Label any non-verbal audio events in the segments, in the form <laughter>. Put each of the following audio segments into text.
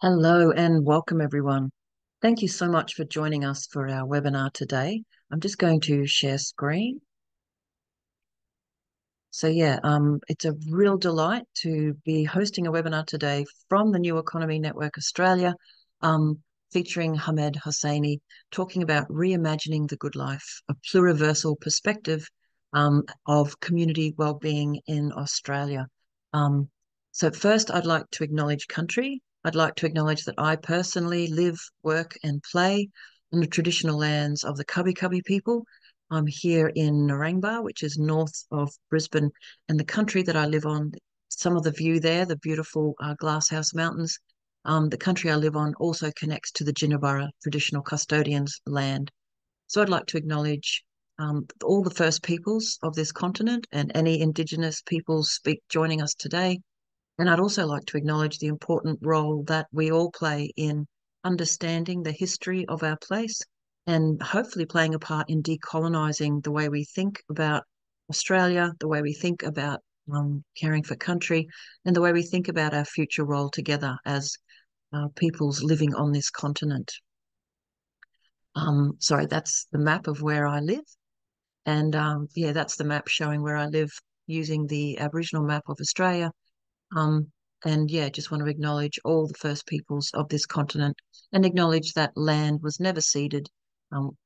Hello and welcome everyone. Thank you so much for joining us for our webinar today. I'm just going to share screen. So yeah, um, it's a real delight to be hosting a webinar today from the New Economy Network Australia, um, featuring Hamed Hosseini, talking about reimagining the good life, a pluriversal perspective um, of community well-being in Australia. Um, so first, I'd like to acknowledge country. I'd like to acknowledge that I personally live, work, and play on the traditional lands of the Kabi Kabi people. I'm here in Narangba, which is north of Brisbane, and the country that I live on, some of the view there, the beautiful uh, Glasshouse Mountains, um, the country I live on also connects to the Jinibara traditional custodians' land. So I'd like to acknowledge um, all the First Peoples of this continent and any Indigenous peoples speak joining us today. And I'd also like to acknowledge the important role that we all play in understanding the history of our place and hopefully playing a part in decolonising the way we think about Australia, the way we think about um, caring for country, and the way we think about our future role together as uh, peoples living on this continent. Um, sorry, that's the map of where I live. And um, yeah, that's the map showing where I live using the Aboriginal map of Australia. Um, and yeah, just want to acknowledge all the First Peoples of this continent and acknowledge that land was never ceded, um,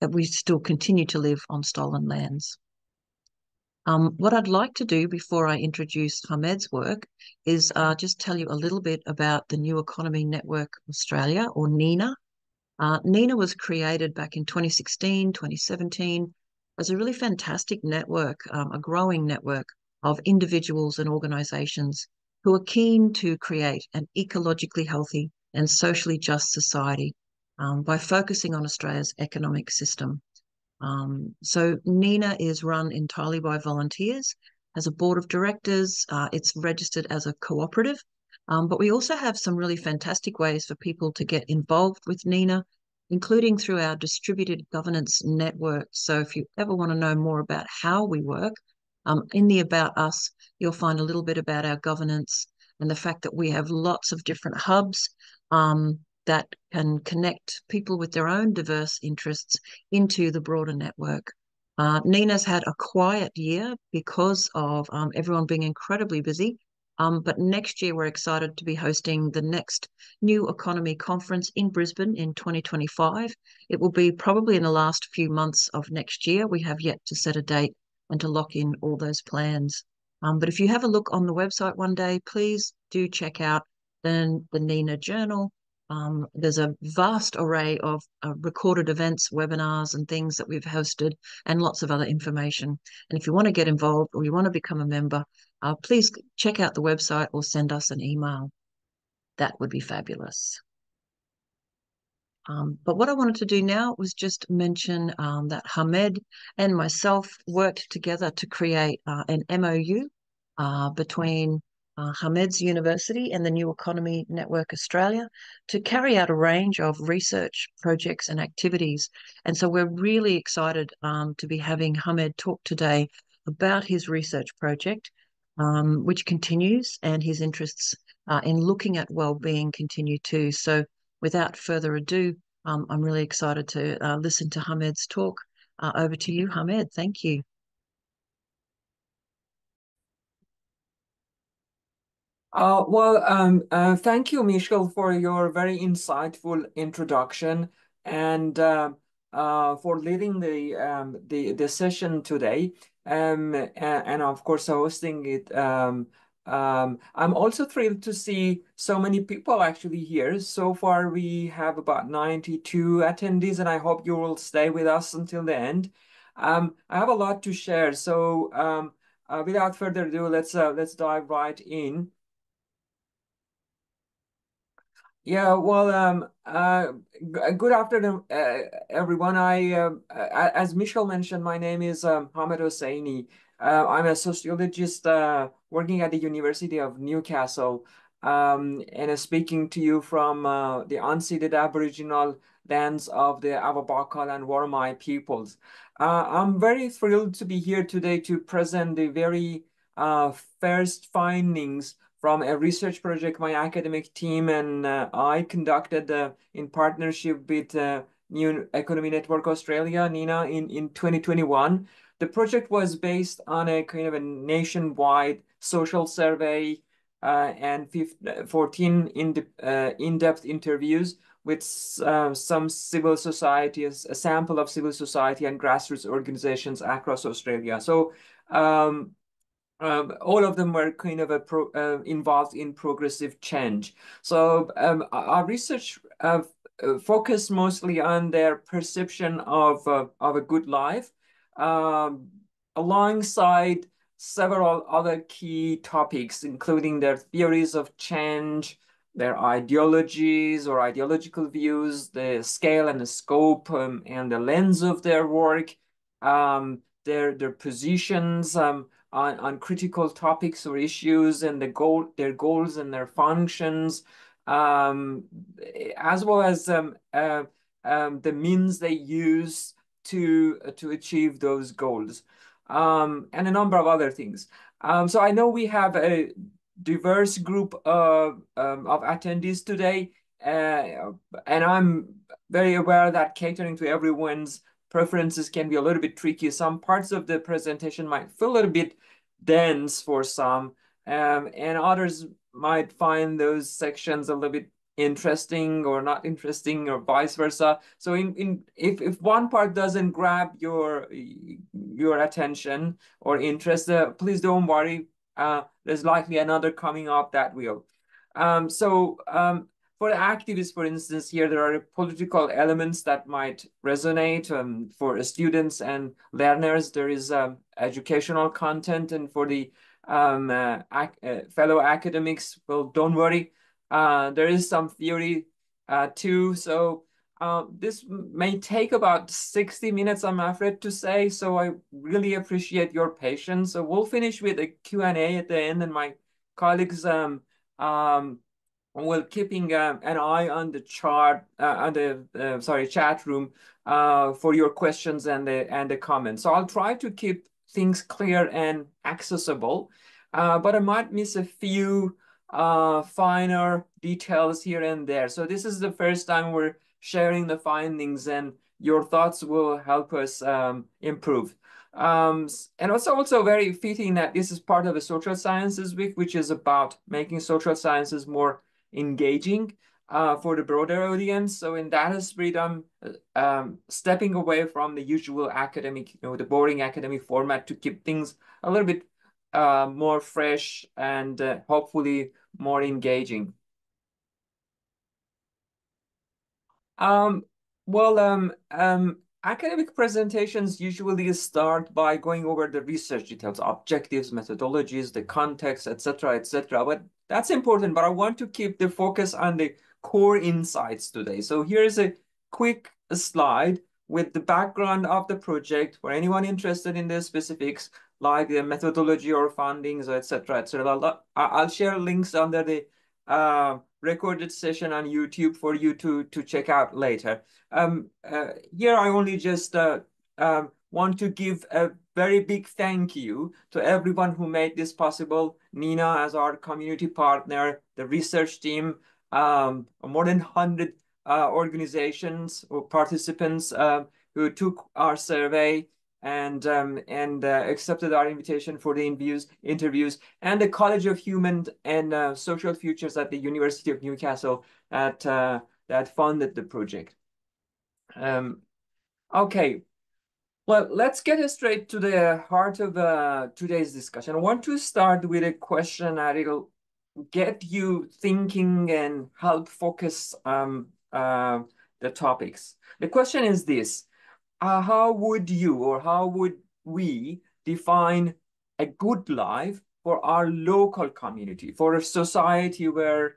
that we still continue to live on stolen lands. Um, what I'd like to do before I introduce Hamed's work is uh, just tell you a little bit about the New Economy Network Australia, or NENA. Uh, NENA was created back in 2016, 2017 as a really fantastic network, um, a growing network of individuals and organisations who are keen to create an ecologically healthy and socially just society um, by focusing on Australia's economic system. Um, so NENA is run entirely by volunteers, has a board of directors, uh, it's registered as a cooperative, um, but we also have some really fantastic ways for people to get involved with NENA, including through our distributed governance network. So if you ever want to know more about how we work, um, in the About Us, you'll find a little bit about our governance and the fact that we have lots of different hubs um, that can connect people with their own diverse interests into the broader network. Uh, NENA's had a quiet year because of um, everyone being incredibly busy. Um, but next year, we're excited to be hosting the next New Economy Conference in Brisbane in 2025. It will be probably in the last few months of next year. We have yet to set a date and to lock in all those plans. Um, but if you have a look on the website one day, please do check out the, NENA Journal. Um, there's a vast array of uh, recorded events, webinars, and things that we've hosted, and lots of other information. And if you want to get involved or you want to become a member, uh, please check out the website or send us an email. That would be fabulous. Um, but what I wanted to do now was just mention um, that Hamed and myself worked together to create uh, an MOU uh, between uh, Hamed's University and the New Economy Network Australia to carry out a range of research projects and activities. And so we're really excited um, to be having Hamed talk today about his research project, um, which continues, and his interests uh, in looking at well-being continue too. So without further ado, um, I'm really excited to uh, listen to Hamed's talk. Uh, over to you, Hamed. Thank you. Uh, well, um, uh, thank you, Michelle, for your very insightful introduction and uh, uh for leading the um, the the session today, um, and, and of course hosting it um, um, I'm also thrilled to see so many people actually here. So far, we have about 92 attendees, and I hope you will stay with us until the end. Um, I have a lot to share, so um, uh, without further ado, let's uh, let's dive right in. Yeah, well, um, uh, good afternoon, uh, everyone. I, uh, as Michelle mentioned, my name is um, Hamed Hosseini. Uh, I'm a sociologist uh, working at the University of Newcastle um, and speaking to you from uh, the unceded Aboriginal lands of the Awabakal and Worimi peoples. Uh, I'm very thrilled to be here today to present the very uh, first findings from a research project my academic team and uh, I conducted uh, in partnership with uh, New Economy Network Australia, NENA, in, in 2021. The project was based on a kind of a nationwide social survey uh, and 15, 14 in uh, in-depth interviews with uh, some civil societies, a sample of civil society and grassroots organizations across Australia. So um, um, all of them were kind of pro, uh, involved in progressive change. So um, our research uh, focused mostly on their perception of, uh, of a good life, um, alongside several other key topics, including their theories of change, their ideologies or ideological views, the scale and the scope um, and the lens of their work, um, their their positions um, on, on critical topics or issues and the goal, their goals and their functions, um, as well as um, uh, um, the means they use to, to achieve those goals, um, and a number of other things. Um, so I know we have a diverse group of, um, of attendees today, uh, and I'm very aware that catering to everyone's preferences can be a little bit tricky. Some parts of the presentation might feel a little bit dense for some, um, and others might find those sections a little bit interesting or not interesting or vice versa. So in, in if, if one part doesn't grab your your attention or interest, uh, please don't worry. Uh, there's likely another coming up that will. Um, so um, for activists, for instance, here there are political elements that might resonate um, for students and learners. There is um, educational content, and for the um, uh, ac uh, fellow academics, well, don't worry. Uh, there is some theory uh, too. So uh, this may take about 60 minutes, I'm afraid to say. So I really appreciate your patience. So we'll finish with a Q&A at the end, and my colleagues um, um, while keeping uh, an eye on the chart, uh, on the uh, sorry chat room for your questions and the and the comments. So I'll try to keep things clear and accessible, but I might miss a few uh, finer details here and there. So this is the first time we're sharing the findings, and your thoughts will help us um, improve. Um, and also also very fitting that this is part of the social sciences week, which is about making social sciences more engaging uh, for the broader audience. So in that spirit, I'm um, stepping away from the usual academic, you know, the boring academic format to keep things a little bit uh, more fresh and uh, hopefully more engaging. Um, well, um, um, academic presentations usually start by going over the research details, objectives, methodologies, the context, etc., etc. But that's important, but I want to keep the focus on the core insights today. So here's a quick slide with the background of the project for anyone interested in the specifics, like the methodology or findings, etc., etc. I'll share links under the uh, recorded session on YouTube for you to, to check out later. Um, uh, here I only just uh, um, want to give a very big thank you to everyone who made this possible. NENA as our community partner, the research team, um, more than 100 uh, organizations or participants uh, who took our survey and um, and uh, accepted our invitation for the interviews, interviews, and the College of Human and uh, Social Futures at the University of Newcastle at, uh, that funded the project. Um, okay, well, let's get straight to the heart of uh, today's discussion. I want to start with a question that it'll get you thinking and help focus um, uh, the topics. The question is this, uh, how would you or how would we define a good life for our local community, for a society where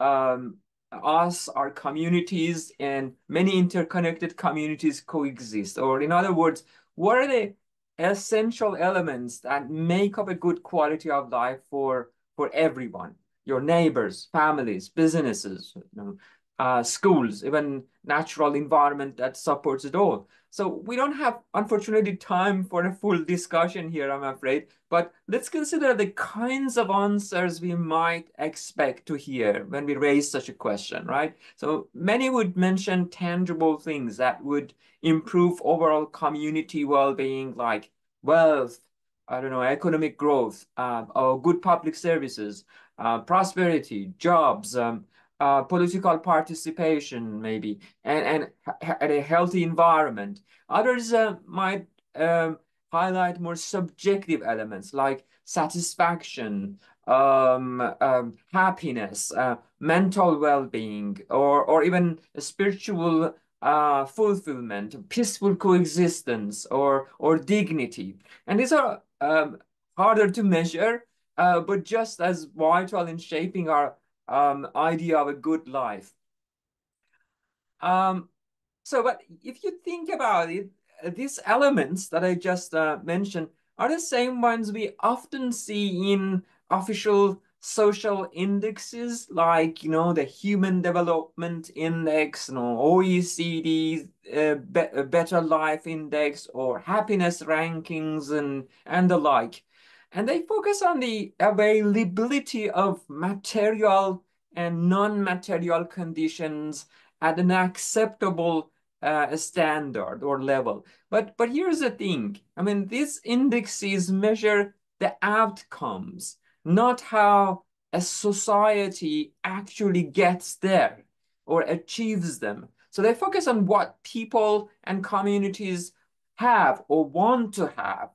um, us, our communities, and many interconnected communities coexist? Or in other words, what are the essential elements that make up a good quality of life for, for everyone? Your neighbors, families, businesses, you know, uh, schools, even natural environment that supports it all. So we don't have, unfortunately, time for a full discussion here, I'm afraid. But let's consider the kinds of answers we might expect to hear when we raise such a question, right? So many would mention tangible things that would improve overall community well-being, like wealth, I don't know, economic growth, uh, or good public services, uh, prosperity, jobs, um, uh, political participation, maybe, and, and, and a healthy environment. Others uh, might um, highlight more subjective elements like satisfaction, um, um, happiness, uh, mental well-being, or, or even spiritual uh, fulfillment, peaceful coexistence, or, or dignity. And these are um, harder to measure, uh, but just as vital in shaping our um, idea of a good life. Um, so, but if you think about it, these elements that I just uh, mentioned are the same ones we often see in official social indexes like you know the human development index you know oecd uh, be better life index or happiness rankings and and the like and they focus on the availability of material and non-material conditions at an acceptable uh, standard or level. But but here's the thing. I mean, these indexes measure the outcomes, not how a society actually gets there or achieves them. So they focus on what people and communities have or want to have.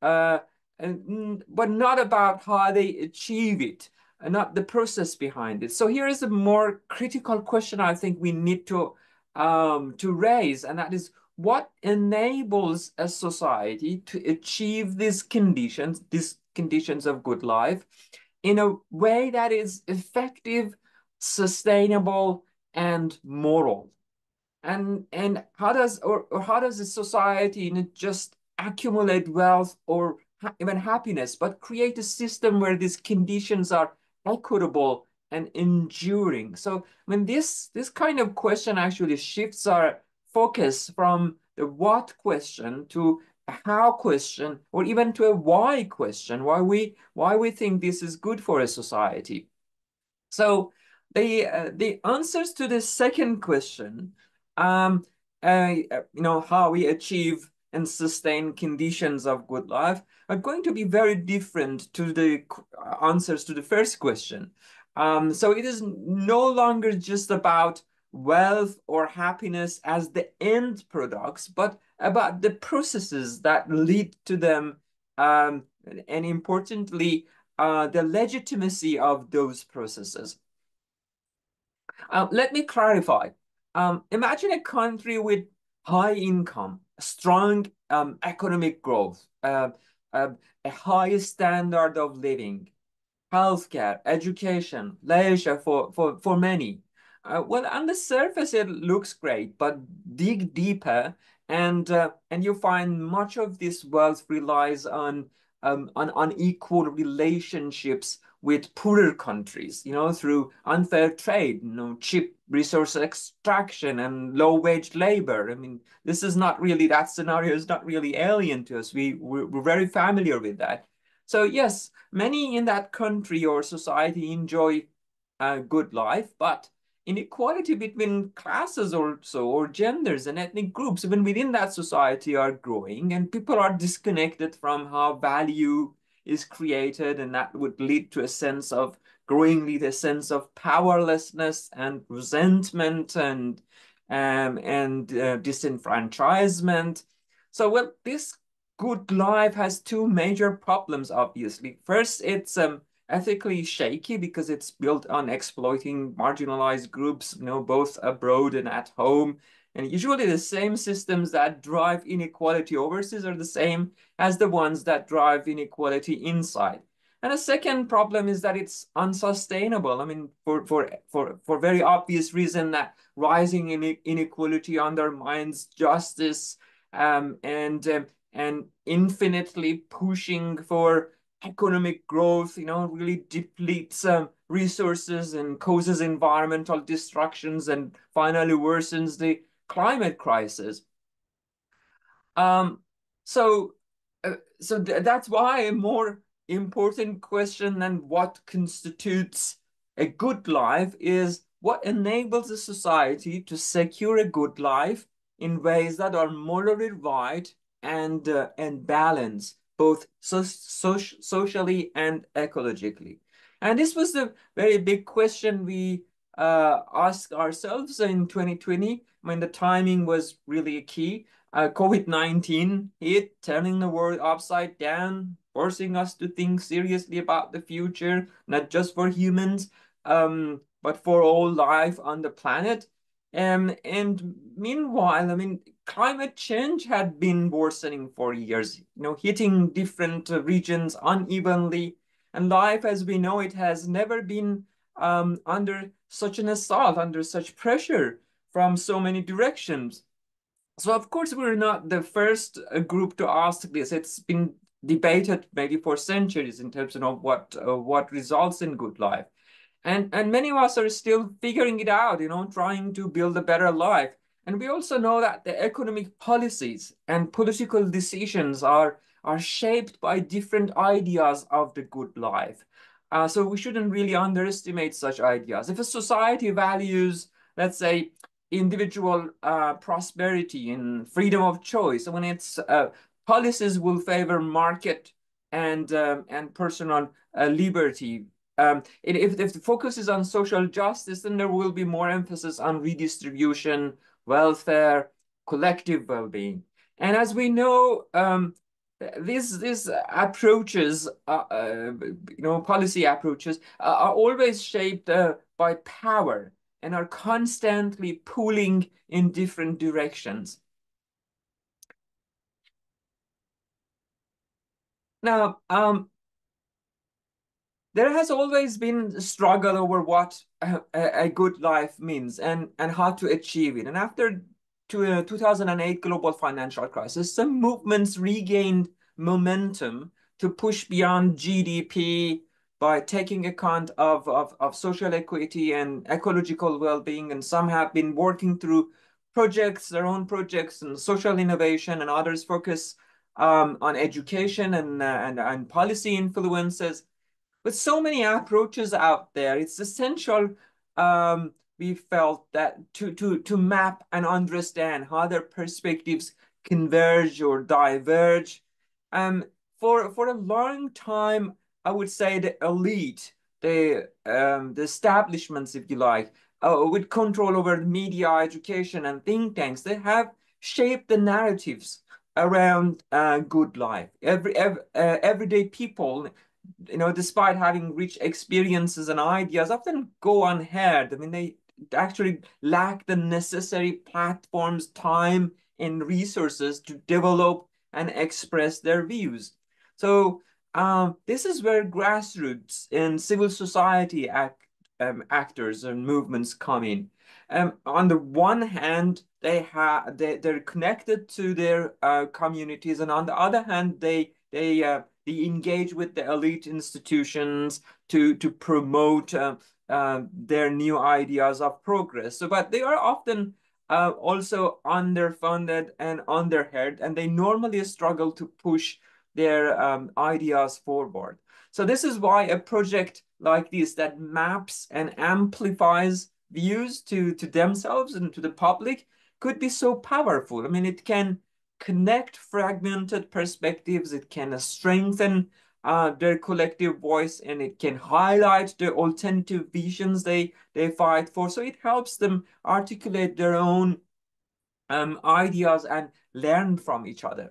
Uh, and, but not about how they achieve it, and not the process behind it. So here is a more critical question I think we need to um, to raise, and that is what enables a society to achieve these conditions, these conditions of good life, in a way that is effective, sustainable, and moral. And and how does or, or how does a society not just accumulate wealth or even happiness, but create a system where these conditions are equitable and enduring. So when this this kind of question actually shifts our focus from the what question to a how question or even to a why question, why we why we think this is good for a society. So the uh, the answers to the second question, um, uh, you know, how we achieve and sustain conditions of good life are going to be very different to the answers to the first question. Um, so it is no longer just about wealth or happiness as the end products, but about the processes that lead to them, um, and importantly, uh, the legitimacy of those processes. Uh, let me clarify. Um, imagine a country with high income, strong um, economic growth, uh, uh, a high standard of living, healthcare, education, leisure for, for, for many. Uh, well, on the surface, it looks great, but dig deeper and uh, and you find much of this wealth relies on um, on unequal relationships with poorer countries, you know, through unfair trade, you know, cheap resource extraction and low wage labor. I mean, this is not really, that scenario is not really alien to us. We, we're, we're very familiar with that. So yes, many in that country or society enjoy a good life, but inequality between classes also or genders and ethnic groups even within that society are growing and people are disconnected from how value is created and that would lead to a sense of growingly the sense of powerlessness and resentment and um, and uh, disenfranchisement so well this good life has two major problems obviously first it's um ethically shaky because it's built on exploiting marginalized groups, you know, both abroad and at home. And usually the same systems that drive inequality overseas are the same as the ones that drive inequality inside. And a second problem is that it's unsustainable. I mean, for for for for very obvious reason that rising inequality undermines justice um, and um, and infinitely pushing for economic growth, you know, really depletes um, resources and causes environmental destructions and finally worsens the climate crisis. Um, so, uh, so th that's why a more important question than what constitutes a good life is what enables a society to secure a good life in ways that are morally right and uh, and balanced both so, so, socially and ecologically. And this was the very big question we uh, asked ourselves in 2020 when the timing was really a key. Uh, COVID-19 hit, turning the world upside down, forcing us to think seriously about the future, not just for humans, um, but for all life on the planet. Um, and meanwhile, I mean, climate change had been worsening for years, you know, hitting different regions unevenly. And life as we know it has never been um, under such an assault, under such pressure from so many directions. So of course, we're not the first uh, group to ask this. It's been debated maybe for centuries in terms of what uh, what results in good life. And, and many of us are still figuring it out, you know, trying to build a better life. And we also know that the economic policies and political decisions are, are shaped by different ideas of the good life. Uh, so we shouldn't really underestimate such ideas. If a society values, let's say, individual uh, prosperity and freedom of choice, when its uh, policies will favor market and um, and personal uh, liberty, um, if, if the focus is on social justice, then there will be more emphasis on redistribution, welfare, collective well-being. And as we know, um, these these approaches, uh, uh, you know, policy approaches uh, are always shaped uh, by power and are constantly pulling in different directions. Now, um, there has always been struggle over what a, a, good life means and, and how to achieve it. And after to, uh, 2008 global financial crisis, some movements regained momentum to push beyond GDP by taking account of, of, of social equity and ecological well-being. And some have been working through projects, their own projects and social innovation and others focus um, on education and, uh, and, and policy influences with so many approaches out there, it's essential um, we felt that to, to, to map and understand how their perspectives converge or diverge. Um, for, for a long time, I would say the elite, the, um, the establishments, if you like, uh, with control over media, education, and think tanks, they have shaped the narratives around uh, good life. Every, every uh, everyday people you know, despite having rich experiences and ideas, often go unheard. I mean, they actually lack the necessary platforms, time, and resources to develop and express their views. So um, this is where grassroots and civil society act, um, actors and movements come in. Um, on the one hand, they have they, they're connected to their uh, communities, and on the other hand, they they uh, they engage with the elite institutions to to promote uh, uh, their new ideas of progress. So, but they are often uh, also underfunded and underheard, and they normally struggle to push their um, ideas forward. So this is why a project like this that maps and amplifies views to, to themselves and to the public could be so powerful. I mean, it can connect fragmented perspectives. It can strengthen uh, their collective voice and it can highlight the alternative visions they, they fight for. So it helps them articulate their own um, ideas and learn from each other.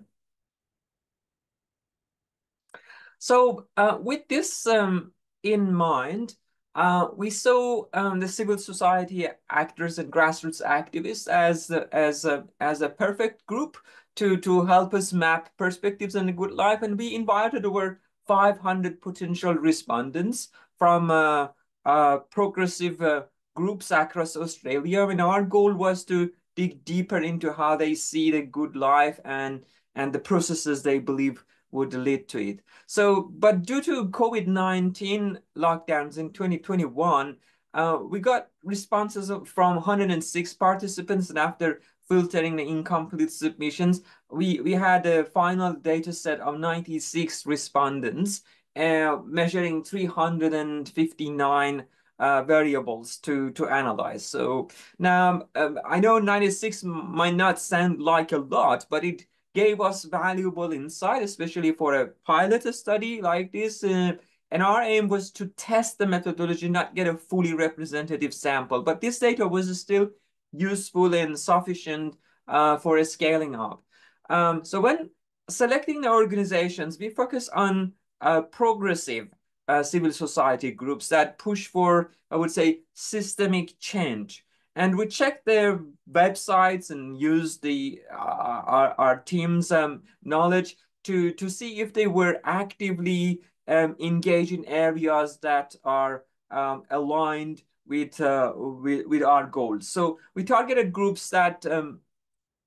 So uh, with this um, in mind, uh, we saw um, the civil society actors and grassroots activists as, as, a, as a perfect group to, to help us map perspectives on a good life. And we invited over 500 potential respondents from uh, uh, progressive uh, groups across Australia. And our goal was to dig deeper into how they see the good life and, and the processes they believe would lead to it. So, but due to COVID-19 lockdowns in 2021, uh, we got responses from 106 participants, and after filtering the incomplete submissions, we, we had a final data set of 96 respondents, uh, measuring 359 uh, variables to, to analyze. So now um, I know 96 might not sound like a lot, but it gave us valuable insight, especially for a pilot study like this. Uh, and our aim was to test the methodology, not get a fully representative sample. But this data was still useful and sufficient uh, for a scaling up. Um, so when selecting the organizations, we focus on uh, progressive uh, civil society groups that push for, I would say, systemic change. And we check their websites and use the uh, our, our team's um, knowledge to, to see if they were actively um, engaged in areas that are um, aligned with, uh, with, with our goals. So we targeted groups that um,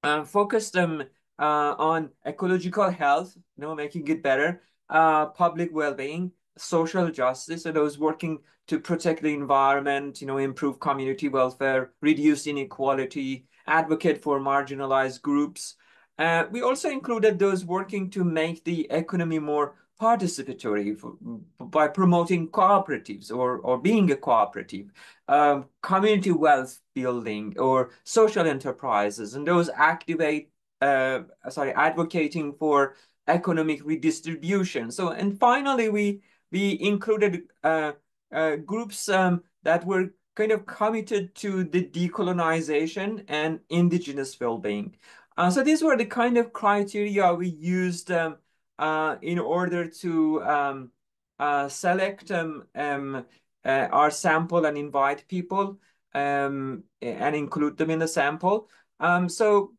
uh, focused um, uh, on ecological health, you know, making it better, uh, public well-being, social justice, and those working to protect the environment, you know, improve community welfare, reduce inequality, advocate for marginalized groups. Uh, we also included those working to make the economy more participatory for, by promoting cooperatives or, or being a cooperative, um, community wealth building or social enterprises, and those activate, uh, sorry, advocating for economic redistribution. So, and finally, we we included uh, uh, groups um, that were kind of committed to the decolonization and indigenous well-being. Uh, so these were the kind of criteria we used um, uh, in order to um, uh, select um, um, uh, our sample and invite people um, and include them in the sample. Um, so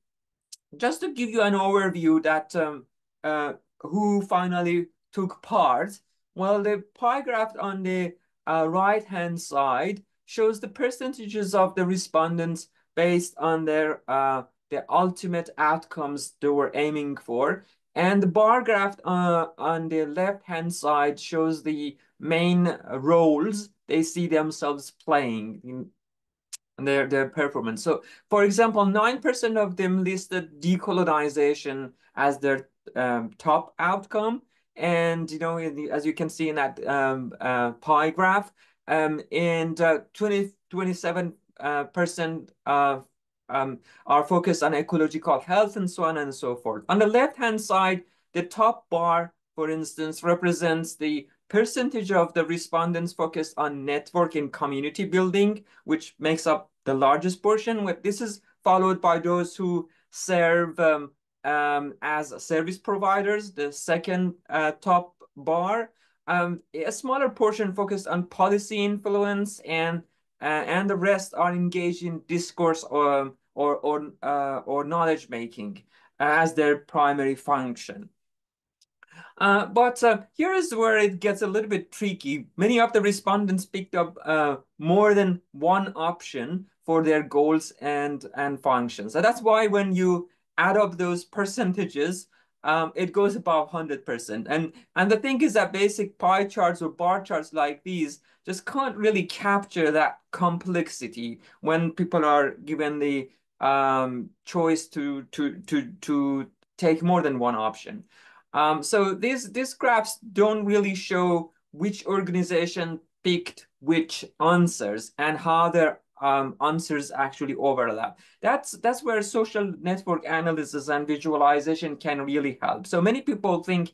just to give you an overview that um, uh, who finally took part, well, the pie graph on the uh, right-hand side shows the percentages of the respondents based on their uh, the ultimate outcomes they were aiming for. And the bar graph uh, on the left-hand side shows the main roles they see themselves playing in their, their performance. So, for example, 9% of them listed decolonization as their um, top outcome. And, you know, as you can see in that um, uh, pie graph, um, and uh, 20, 27% uh, um, are focused on ecological health and so on and so forth. On the left-hand side, the top bar, for instance, represents the percentage of the respondents focused on network and community building, which makes up the largest portion. With This is followed by those who serve um, um, as service providers, the second uh, top bar. Um, a smaller portion focused on policy influence and uh, and the rest are engaged in discourse or or or, uh, or knowledge making as their primary function. Uh, but uh, here is where it gets a little bit tricky. Many of the respondents picked up uh, more than one option for their goals and, and functions. And that's why when you add up those percentages, um, it goes above 100%. And, and the thing is that basic pie charts or bar charts like these just can't really capture that complexity when people are given the um, choice to, to, to, to take more than one option. Um, so these, these graphs don't really show which organization picked which answers and how their um, answers actually overlap. That's, that's where social network analysis and visualization can really help. So many people think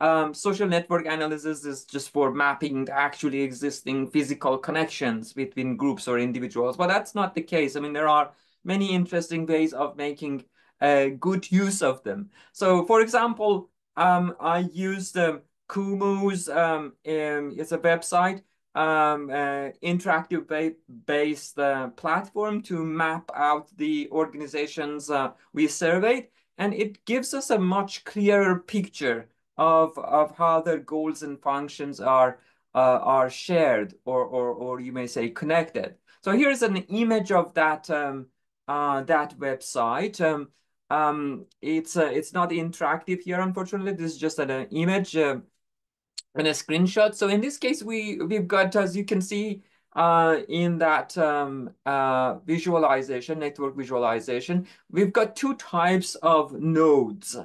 um, social network analysis is just for mapping actually existing physical connections between groups or individuals, but that's not the case. I mean, there are many interesting ways of making a good use of them. So for example, um, I used um, Kumu's, um, um, it's a website, um, uh, interactive ba based uh, platform to map out the organizations uh, we surveyed. And it gives us a much clearer picture of, of how their goals and functions are, uh, are shared or, or, or you may say connected. So here's an image of that, um, uh, that website. Um, um, it's uh, it's not interactive here, unfortunately. This is just an uh, image uh, and a screenshot. So in this case, we we've got, as you can see, uh, in that um, uh, visualization, network visualization, we've got two types of nodes.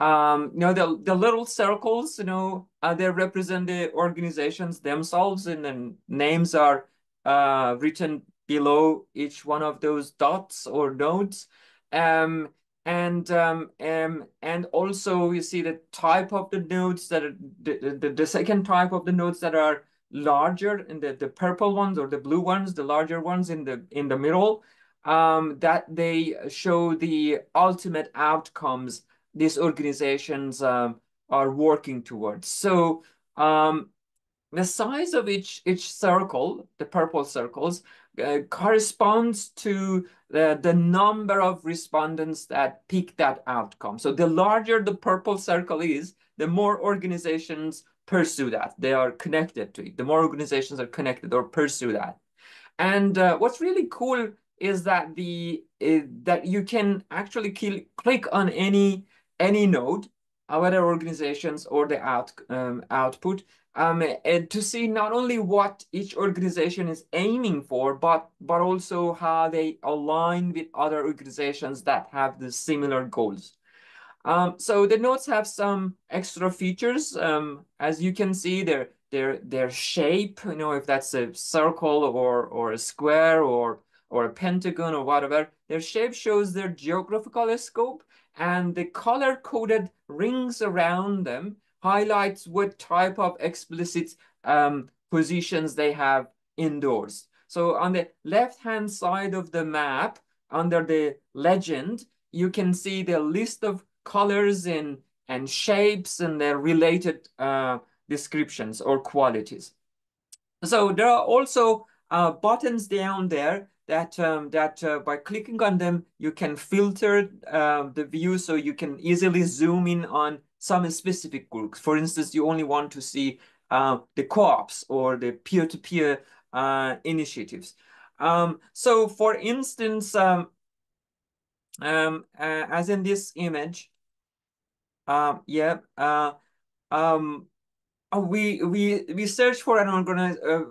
Um, you know, the, the little circles, you know, uh, they represent the organizations themselves and then names are uh, written below each one of those dots or nodes. Um, and um, um, and also you see the type of the nodes that are the, the, the second type of the nodes that are larger in the, the purple ones or the blue ones, the larger ones in the in the middle, um, that they show the ultimate outcomes these organizations um, are working towards. So um, the size of each each circle, the purple circles, uh, corresponds to the, the number of respondents that pick that outcome. So the larger the purple circle is, the more organizations pursue that. They are connected to it. The more organizations are connected or pursue that. And uh, what's really cool is that the uh, that you can actually click on any any node, whether organizations or the out um, output, um, and to see not only what each organization is aiming for, but but also how they align with other organizations that have the similar goals. Um, so the nodes have some extra features. Um, as you can see, their their their shape, you know, if that's a circle or or a square or or a pentagon or whatever, their shape shows their geographical scope, and the color-coded rings around them highlights what type of explicit um, positions they have indoors. So on the left-hand side of the map, under the legend, you can see the list of colors and, and shapes and their related uh, descriptions or qualities. So there are also uh, buttons down there that um, that uh, by clicking on them, you can filter uh, the view so you can easily zoom in on some specific groups. For instance, you only want to see uh, the co-ops or the peer-to-peer -peer, uh, initiatives. Um, so for instance, um, um, uh, as in this image, um, yeah. Uh, um, uh, we we we search for an organize, uh,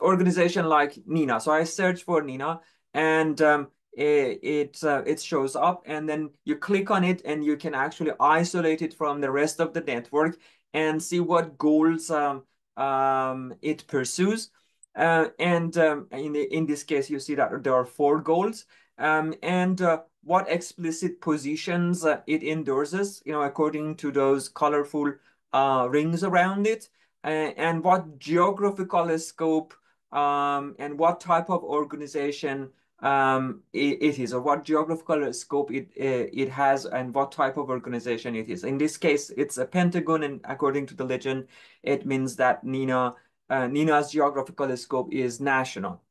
organization like NENA. So I search for NENA, and um, it it, uh, it shows up, and then you click on it, and you can actually isolate it from the rest of the network and see what goals um, um, it pursues. Uh, and um, in the, in this case, you see that there are four goals. Um, and uh, what explicit positions uh, it endorses, you know, according to those colorful uh, rings around it, and, and what geographical scope um, and what type of organization um, it, it is, or what geographical scope it uh, it has, and what type of organization it is. In this case, it's a pentagon, and according to the legend, it means that NENA uh, NENA's geographical scope is national.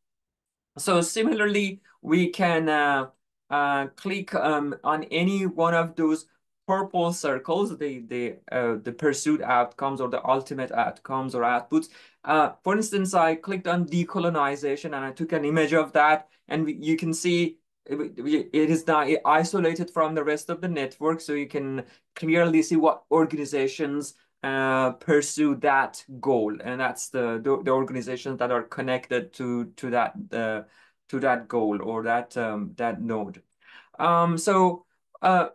So similarly, we can uh, uh, click um, on any one of those purple circles, the the uh, the pursued outcomes or the ultimate outcomes or outputs. Uh, for instance, I clicked on decolonization and I took an image of that, and you can see it is now isolated from the rest of the network, so you can clearly see what organizations uh, pursue that goal, and that's the, the, the organizations that are connected to to that uh, to that goal or that um, that node. Um, so uh,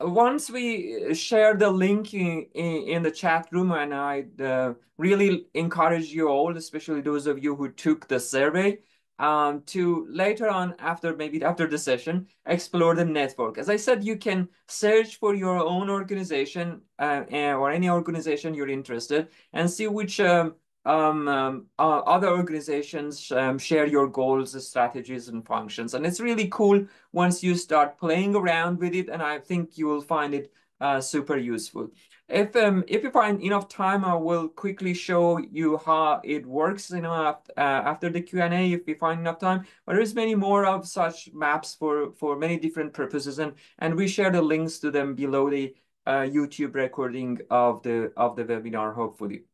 once we share the link in, in, in the chat room, and I uh, really encourage you all, especially those of you who took the survey, um, to later on after maybe after the session explore the network as i said you can search for your own organization uh, or any organization you're interested and see which um, um, um, uh, other organizations um, share your goals, strategies, and functions. And it's really cool once you start playing around with it, and I think you will find it uh, super useful. If um if you find enough time, I will quickly show you how it works. You know, after, uh, after the Q and A, if we find enough time. But there is many more of such maps for for many different purposes, and and we share the links to them below the uh, YouTube recording of the of the webinar, hopefully.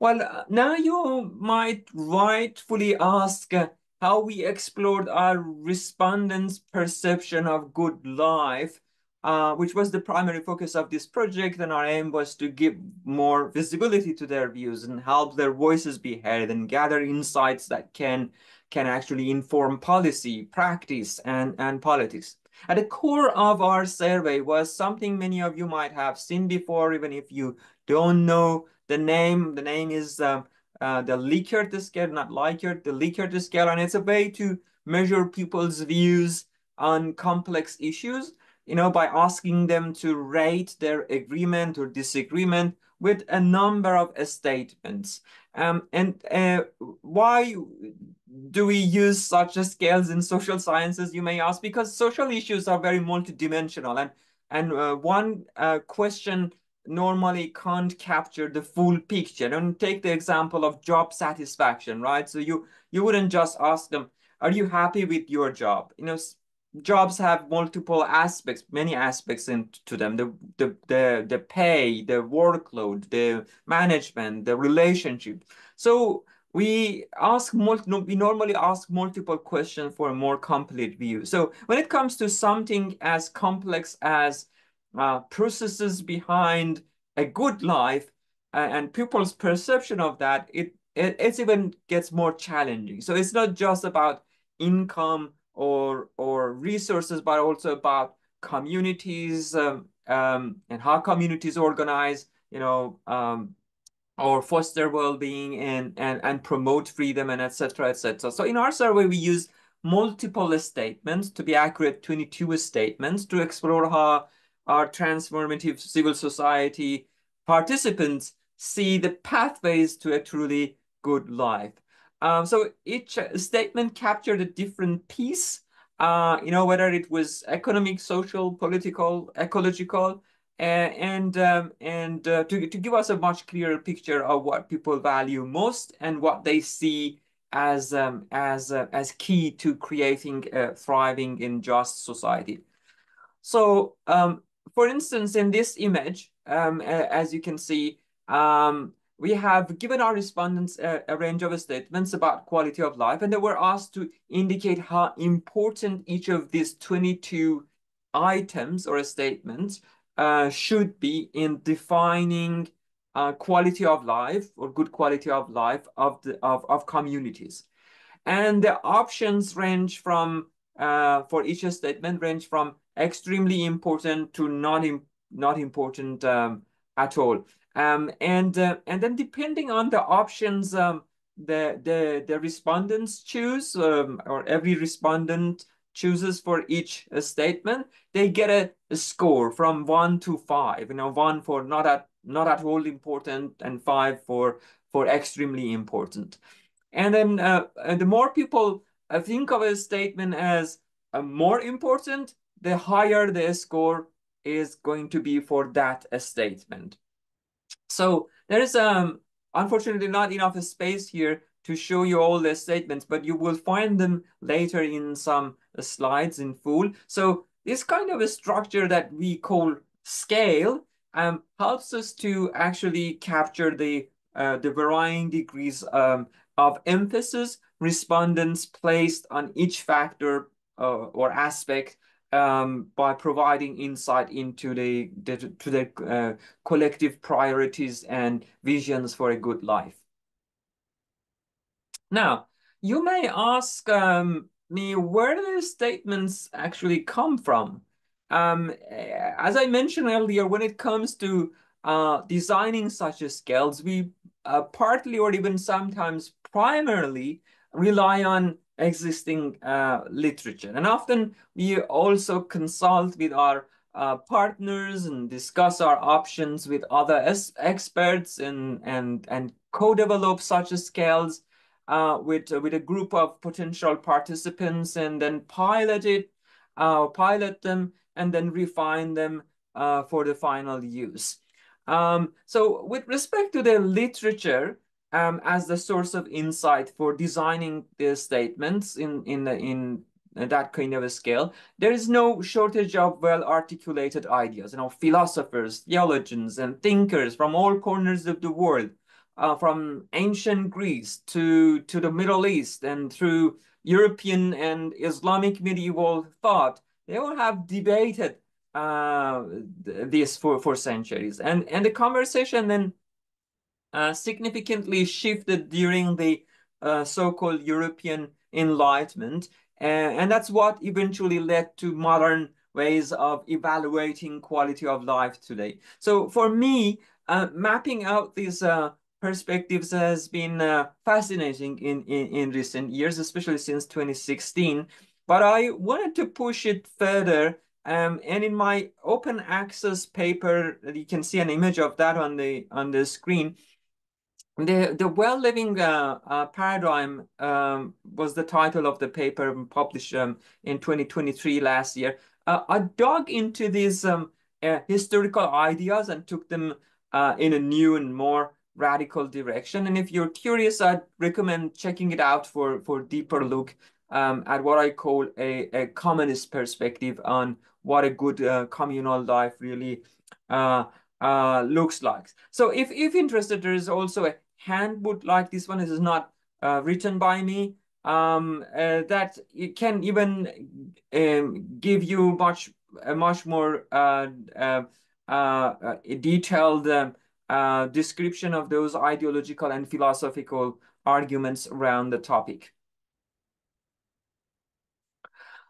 Well, now you might rightfully ask, how we explored our respondents' perception of good life, uh, which was the primary focus of this project. And our aim was to give more visibility to their views and help their voices be heard and gather insights that can, can actually inform policy, practice, and, and politics. At the core of our survey was something many of you might have seen before, even if you don't know the name. The name is um, uh, the Likert scale, not Likert, the Likert scale, and it's a way to measure people's views on complex issues, you know, by asking them to rate their agreement or disagreement with a number of statements. Um, and uh, why do we use such scales in social sciences, you may ask? Because social issues are very multidimensional. And, and uh, one uh, question normally can't capture the full picture. And take the example of job satisfaction, right? So you you wouldn't just ask them, "Are you happy with your job?" You know, jobs have multiple aspects, many aspects into them. The the the the pay, the workload, the management, the relationship. So we ask multi, we normally ask multiple questions for a more complete view. So when it comes to something as complex as uh, processes behind a good life uh, and people's perception of that, it, it it's even gets more challenging. So it's not just about income or or resources, but also about communities um, um, and how communities organize, you know, um, or foster well-being and, and, and promote freedom and etc. etc. So in our survey, we use multiple statements, to be accurate, 22 statements to explore how our transformative civil society participants see the pathways to a truly good life. Um, so each statement captured a different piece, uh, you know, whether it was economic, social, political, ecological, uh, and um, and uh, to, to give us a much clearer picture of what people value most and what they see as um, as uh, as key to creating a thriving and just society. So um, for instance, in this image, um, as you can see, um, we have given our respondents a, a, range of statements about quality of life, and they were asked to indicate how important each of these 22 items or statements uh, should be in defining uh, quality of life or good quality of life of the of, of communities. And the options range from uh, for each statement range from extremely important to not, not important um, at all. Um, and, uh, and then depending on the options um, the, the, the respondents choose, um, or every respondent chooses for each uh, statement, they get a, a, score from one to five, you know, one for not at, not at all important and five for, for extremely important. And then uh, the more people uh, think of a statement as uh, more important, the higher the score is going to be for that statement. So there is um unfortunately not enough space here to show you all the statements, but you will find them later in some slides in full. So this kind of a structure that we call scale um, helps us to actually capture the uh, the varying degrees um, of emphasis respondents placed on each factor uh, or aspect um, by providing insight into the, the to the uh, collective priorities and visions for a good life. Now, you may ask um, me where do the statements actually come from? Um, as I mentioned earlier, when it comes to uh, designing such a scales, we uh, partly or even sometimes primarily rely on existing uh, literature. And often we also consult with our uh, partners and discuss our options with other experts and, and, and co-develop such scales uh, with, with a group of potential participants and then pilot it, uh, pilot them, and then refine them uh, for the final use. Um, so with respect to the literature, um, as the source of insight for designing the statements in, in, in that kind of a scale. There is no shortage of well-articulated ideas. You know, philosophers, theologians, and thinkers from all corners of the world, uh, from ancient Greece to, to the Middle East and through European and Islamic medieval thought, they all have debated uh, this for, for centuries. And, and the conversation then uh, significantly shifted during the uh, so-called European Enlightenment. And, that's what eventually led to modern ways of evaluating quality of life today. So for me, uh, mapping out these uh, perspectives has been fascinating in, in, in recent years, especially since 2016. But I wanted to push it further. Um, and in my open access paper, you can see an image of that on the on the screen. The the well living uh, uh, paradigm um, was the title of the paper published um, in 2023 last year. Uh, I dug into these um, uh, historical ideas and took them uh, in a new and more radical direction. And if you're curious, I'd recommend checking it out for for deeper look um, at what I call a, a communist perspective on what a good uh, communal life really uh, looks like. So if, if interested, there is also a handbook like this one. This is not uh, written by me. Um, uh, that it can even um, give you much a much more uh, detailed um, uh, description of those ideological and philosophical arguments around the topic.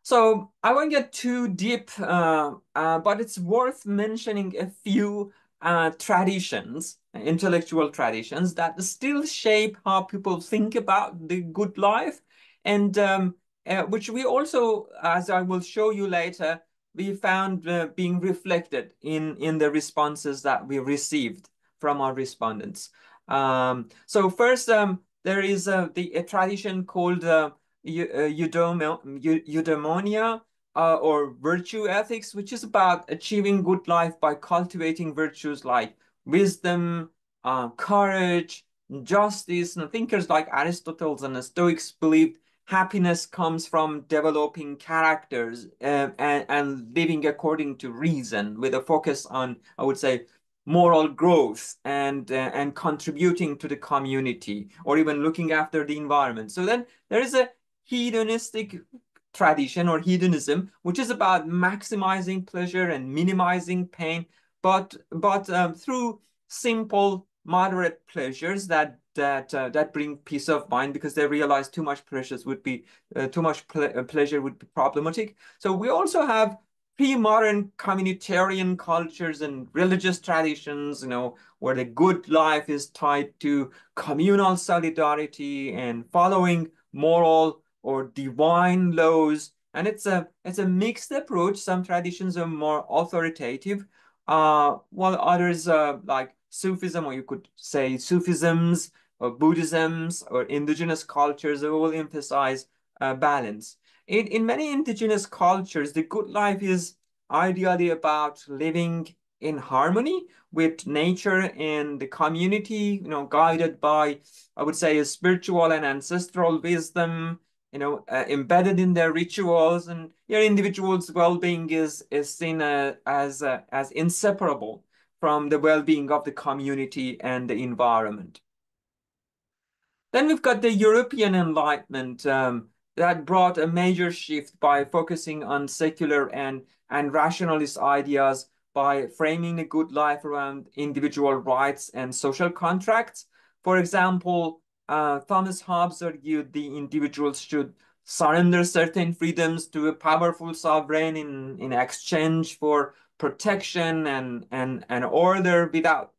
So I won't get too deep, uh, uh, but it's worth mentioning a few uh, traditions, intellectual traditions that still shape how people think about the good life, and um, uh, which we also, as I will show you later, we found uh, being reflected in in the responses that we received from our respondents. Um, so first, um, there is uh, the a tradition called uh, uh eudaimonia uh, or virtue ethics, which is about achieving good life by cultivating virtues like wisdom, uh, courage, justice. And thinkers like Aristotle and the Stoics believed happiness comes from developing characters uh, and, and living according to reason with a focus on, I would say, moral growth and uh, and contributing to the community or even looking after the environment so then there is a hedonistic tradition or hedonism which is about maximizing pleasure and minimizing pain but but um, through simple moderate pleasures that that uh, that bring peace of mind because they realize too much pleasures would be uh, too much ple uh, pleasure would be problematic. So we also have pre-modern communitarian cultures and religious traditions, you know, where the good life is tied to communal solidarity and following moral or divine laws. And it's a it's a mixed approach. Some traditions are more authoritative, uh, while others uh, like Sufism, or you could say Sufisms or Buddhisms or indigenous cultures, will emphasize uh, balance. In, in many indigenous cultures, the good life is ideally about living in harmony with nature and the community, you know, guided by, I would say, a spiritual and ancestral wisdom, you know, uh, embedded in their rituals, and your individual's well-being is is seen uh, as uh, as inseparable from the well-being of the community and the environment. Then we've got the European Enlightenment, um, that brought a major shift by focusing on secular and, and rationalist ideas by framing a good life around individual rights and social contracts. For example, uh, Thomas Hobbes argued the individuals should surrender certain freedoms to a powerful sovereign in, in exchange for protection and, and, and order without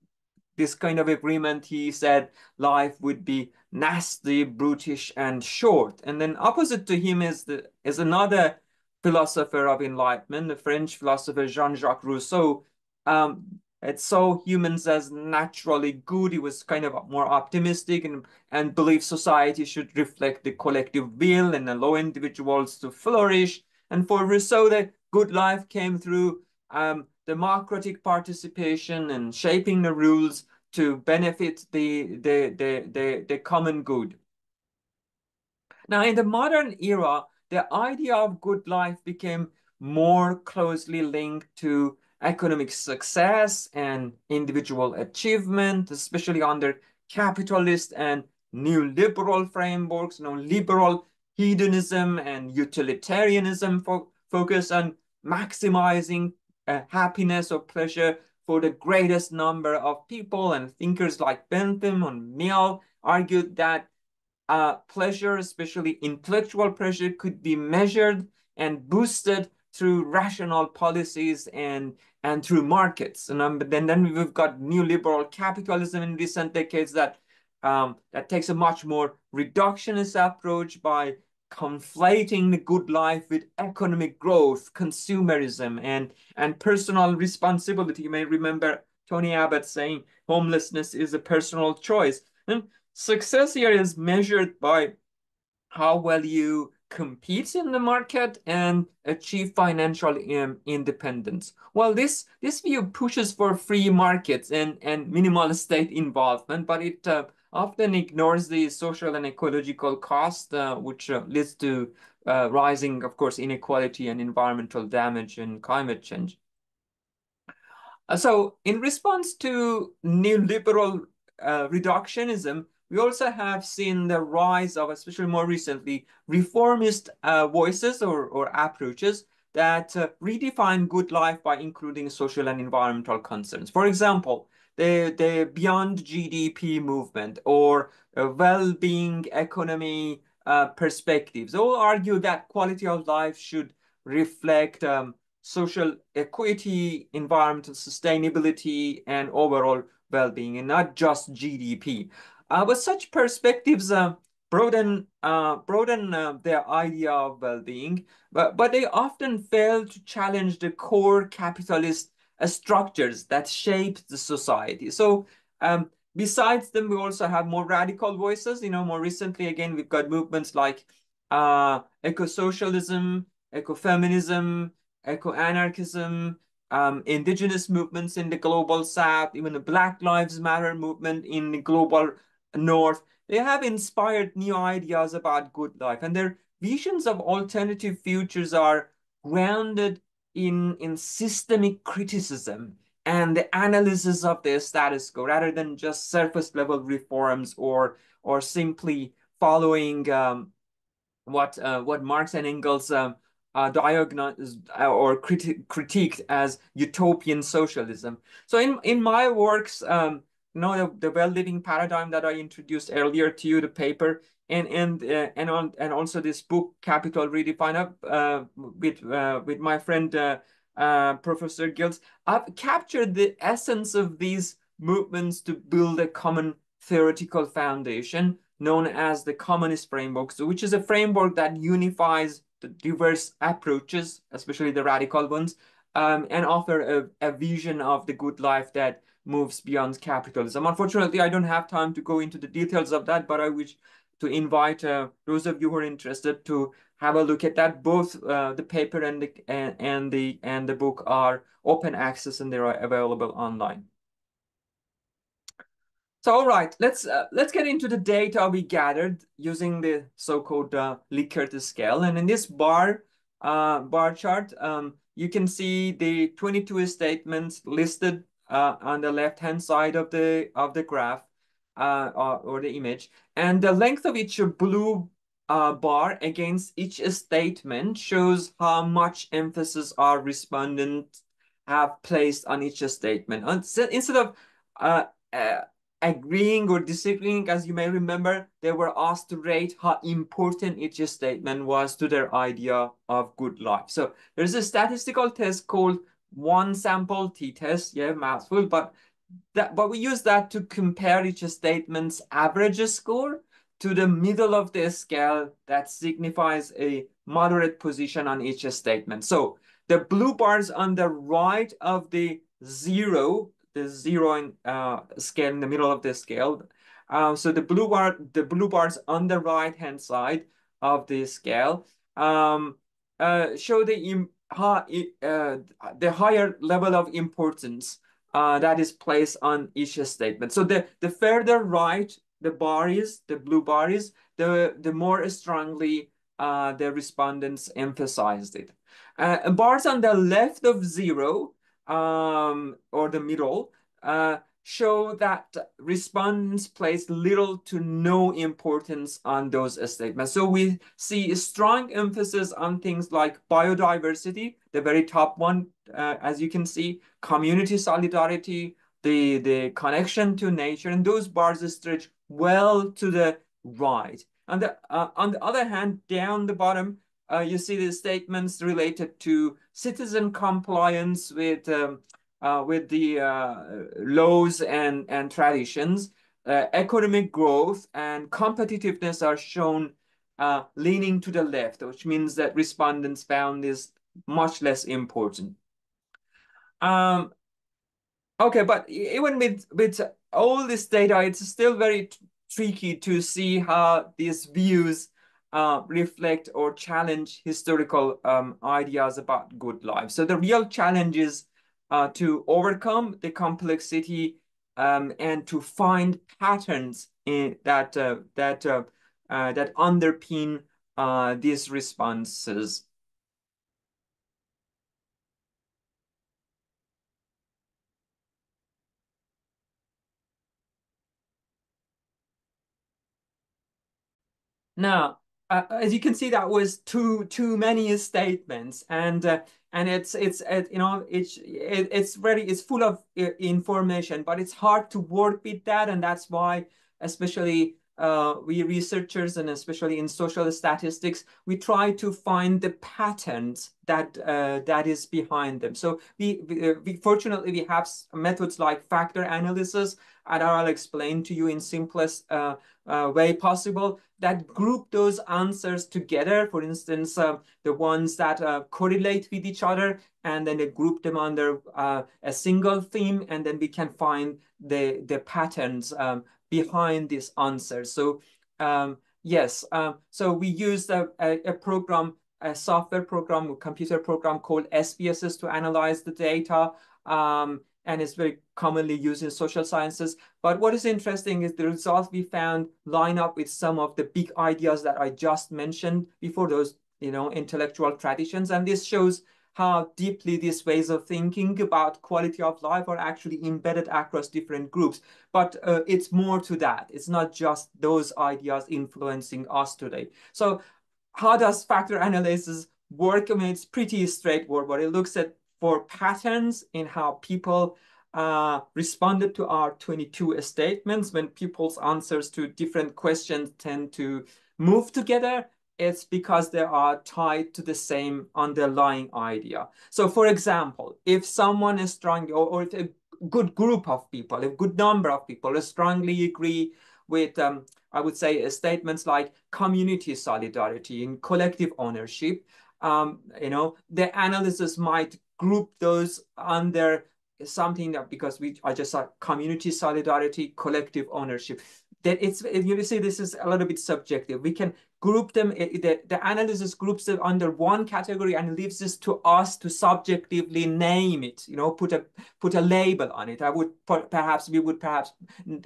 this kind of agreement, he said life would be nasty, brutish, and short. And then opposite to him is the is another philosopher of enlightenment, the French philosopher Jean-Jacques Rousseau. Um, it saw humans as naturally good. He was kind of more optimistic and, and believed society should reflect the collective will and allow individuals to flourish. And for Rousseau, the good life came through um, democratic participation and shaping the rules to benefit the, the, the, the, the common good. Now, in the modern era, the idea of good life became more closely linked to economic success and individual achievement, especially under capitalist and neoliberal frameworks, you know, liberal hedonism and utilitarianism fo focus on maximizing uh, happiness or pleasure for the greatest number of people. And thinkers like Bentham and Mill argued that uh, pleasure, especially intellectual pleasure, could be measured and boosted through rational policies and and through markets. And um, then then we've got neoliberal capitalism in recent decades that um, that takes a much more reductionist approach by conflating the good life with economic growth, consumerism, and and personal responsibility. You may remember Tony Abbott saying homelessness is a personal choice. And success here is measured by how well you compete in the market and achieve financial um, independence. Well, this this view pushes for free markets and and minimal state involvement, but it uh, often ignores the social and ecological cost, uh, which uh, leads to uh, rising, of course, inequality and environmental damage and climate change. Uh, so, in response to neoliberal uh, reductionism, we also have seen the rise of, especially more recently, reformist uh, voices or, or approaches that uh, redefine good life by including social and environmental concerns. For example, the, the beyond GDP movement or uh, well-being economy uh, perspectives all argue that quality of life should reflect um, social equity, environmental sustainability, and overall well-being, and not just GDP. Uh, but such perspectives uh, broaden uh, broaden uh, their idea of well-being, but but they often fail to challenge the core capitalist uh, structures that shape the society. So um, besides them, we also have more radical voices. You know, more recently, again, we've got movements like uh, eco-socialism, eco-feminism, eco-anarchism, um, indigenous movements in the global south, even the Black Lives Matter movement in the global north. They have inspired new ideas about good life, and their visions of alternative futures are grounded in, in systemic criticism and the analysis of the status quo rather than just surface level reforms or or simply following um, what uh, what Marx and Engels um, uh, diagnosed uh, or criti critiqued as utopian socialism. So in in my works, um, know the, well living paradigm that I introduced earlier to you, the paper, and and uh, and on and also this book Capital Redefined up uh, with uh, with my friend uh, uh, Professor Gills. I've captured the essence of these movements to build a common theoretical foundation known as the communist framework, so which is a framework that unifies the diverse approaches, especially the radical ones, um, and offer a, a vision of the good life that moves beyond capitalism. Unfortunately, I don't have time to go into the details of that, but I wish to invite uh, those of you who are interested to have a look at that. Both uh, the paper and the and, and the and the book are open access and they are available online. So all right, let's uh, let's get into the data we gathered using the so-called uh, Likert scale. And in this bar uh, bar chart, um, you can see the 22 statements listed uh, on the left-hand side of the of the graph uh, or, or the image. And the length of each blue uh, bar against each statement shows how much emphasis our respondents have placed on each statement. Instead of uh, uh, agreeing or disagreeing, as you may remember, they were asked to rate how important each statement was to their idea of good life. So there's a statistical test called one sample t-test, yeah, mouthful, but that but we use that to compare each statement's average score to the middle of the scale that signifies a moderate position on each statement. So the blue bars on the right of the zero, the zero in, uh, scale in the middle of the scale. Um, so the blue bar, the blue bars on the right hand side of the scale um, uh, show the uh, the higher level of importance uh, that is placed on each statement. So the, the further right the bar is, the blue bar is, the, the more strongly uh, the respondents emphasized it. Uh, bars on the left of zero um, or the middle uh, show that respondents place little to no importance on those statements. So we see a strong emphasis on things like biodiversity, the very top one, uh, as you can see, community solidarity, the, the connection to nature, and those bars stretch well to the right. On the, uh, on the other hand, down the bottom, uh, you see the statements related to citizen compliance with um, uh, with the uh, laws and, and traditions. Uh, economic growth and competitiveness are shown uh, leaning to the left, which means that respondents found this much less important. Um, okay, but even with, with all this data, it's still very tricky to see how these views uh, reflect or challenge historical um, ideas about good life. So the real challenge is uh, to overcome the complexity um, and to find patterns in that uh, that uh, uh that underpin uh, these responses. Now, uh, as you can see, that was too too many statements, and uh, and it's it's it, you know it's it, it's very it's full of information, but it's hard to work with that, and that's why especially uh, we researchers and especially in social statistics, we try to find the patterns that uh, that is behind them. So we, we, uh, we, fortunately we have methods like factor analysis, and I'll explain to you in simplest uh, uh, way possible that group those answers together. For instance, uh, the ones that uh, correlate with each other, and then they group them under uh, a single theme, and then we can find the, the patterns um, behind these answers. So um, yes, um, so we used a, a, a, program, a software program, a computer program called SPSS to analyze the data. Um, and it's very commonly used in social sciences. But what is interesting is the results we found line up with some of the big ideas that I just mentioned before those, you know, intellectual traditions. And this shows how deeply these ways of thinking about quality of life are actually embedded across different groups. But uh, it's more to that. It's not just those ideas influencing us today. So how does factor analysis work? I mean, it's pretty straightforward. It looks at for patterns in how people uh, responded to our 22 statements when people's answers to different questions tend to move together it's because they are tied to the same underlying idea. So for example, if someone is strong or, or if a good group of people, a good number of people strongly agree with, um, I would say, uh, statements like community solidarity and collective ownership, um, you know, the analysis might group those under something that because we I just saw community solidarity, collective ownership. That it's you see this is a little bit subjective. We can group them. The the analysis groups them under one category and leaves this to us to subjectively name it. You know, put a put a label on it. I would perhaps we would perhaps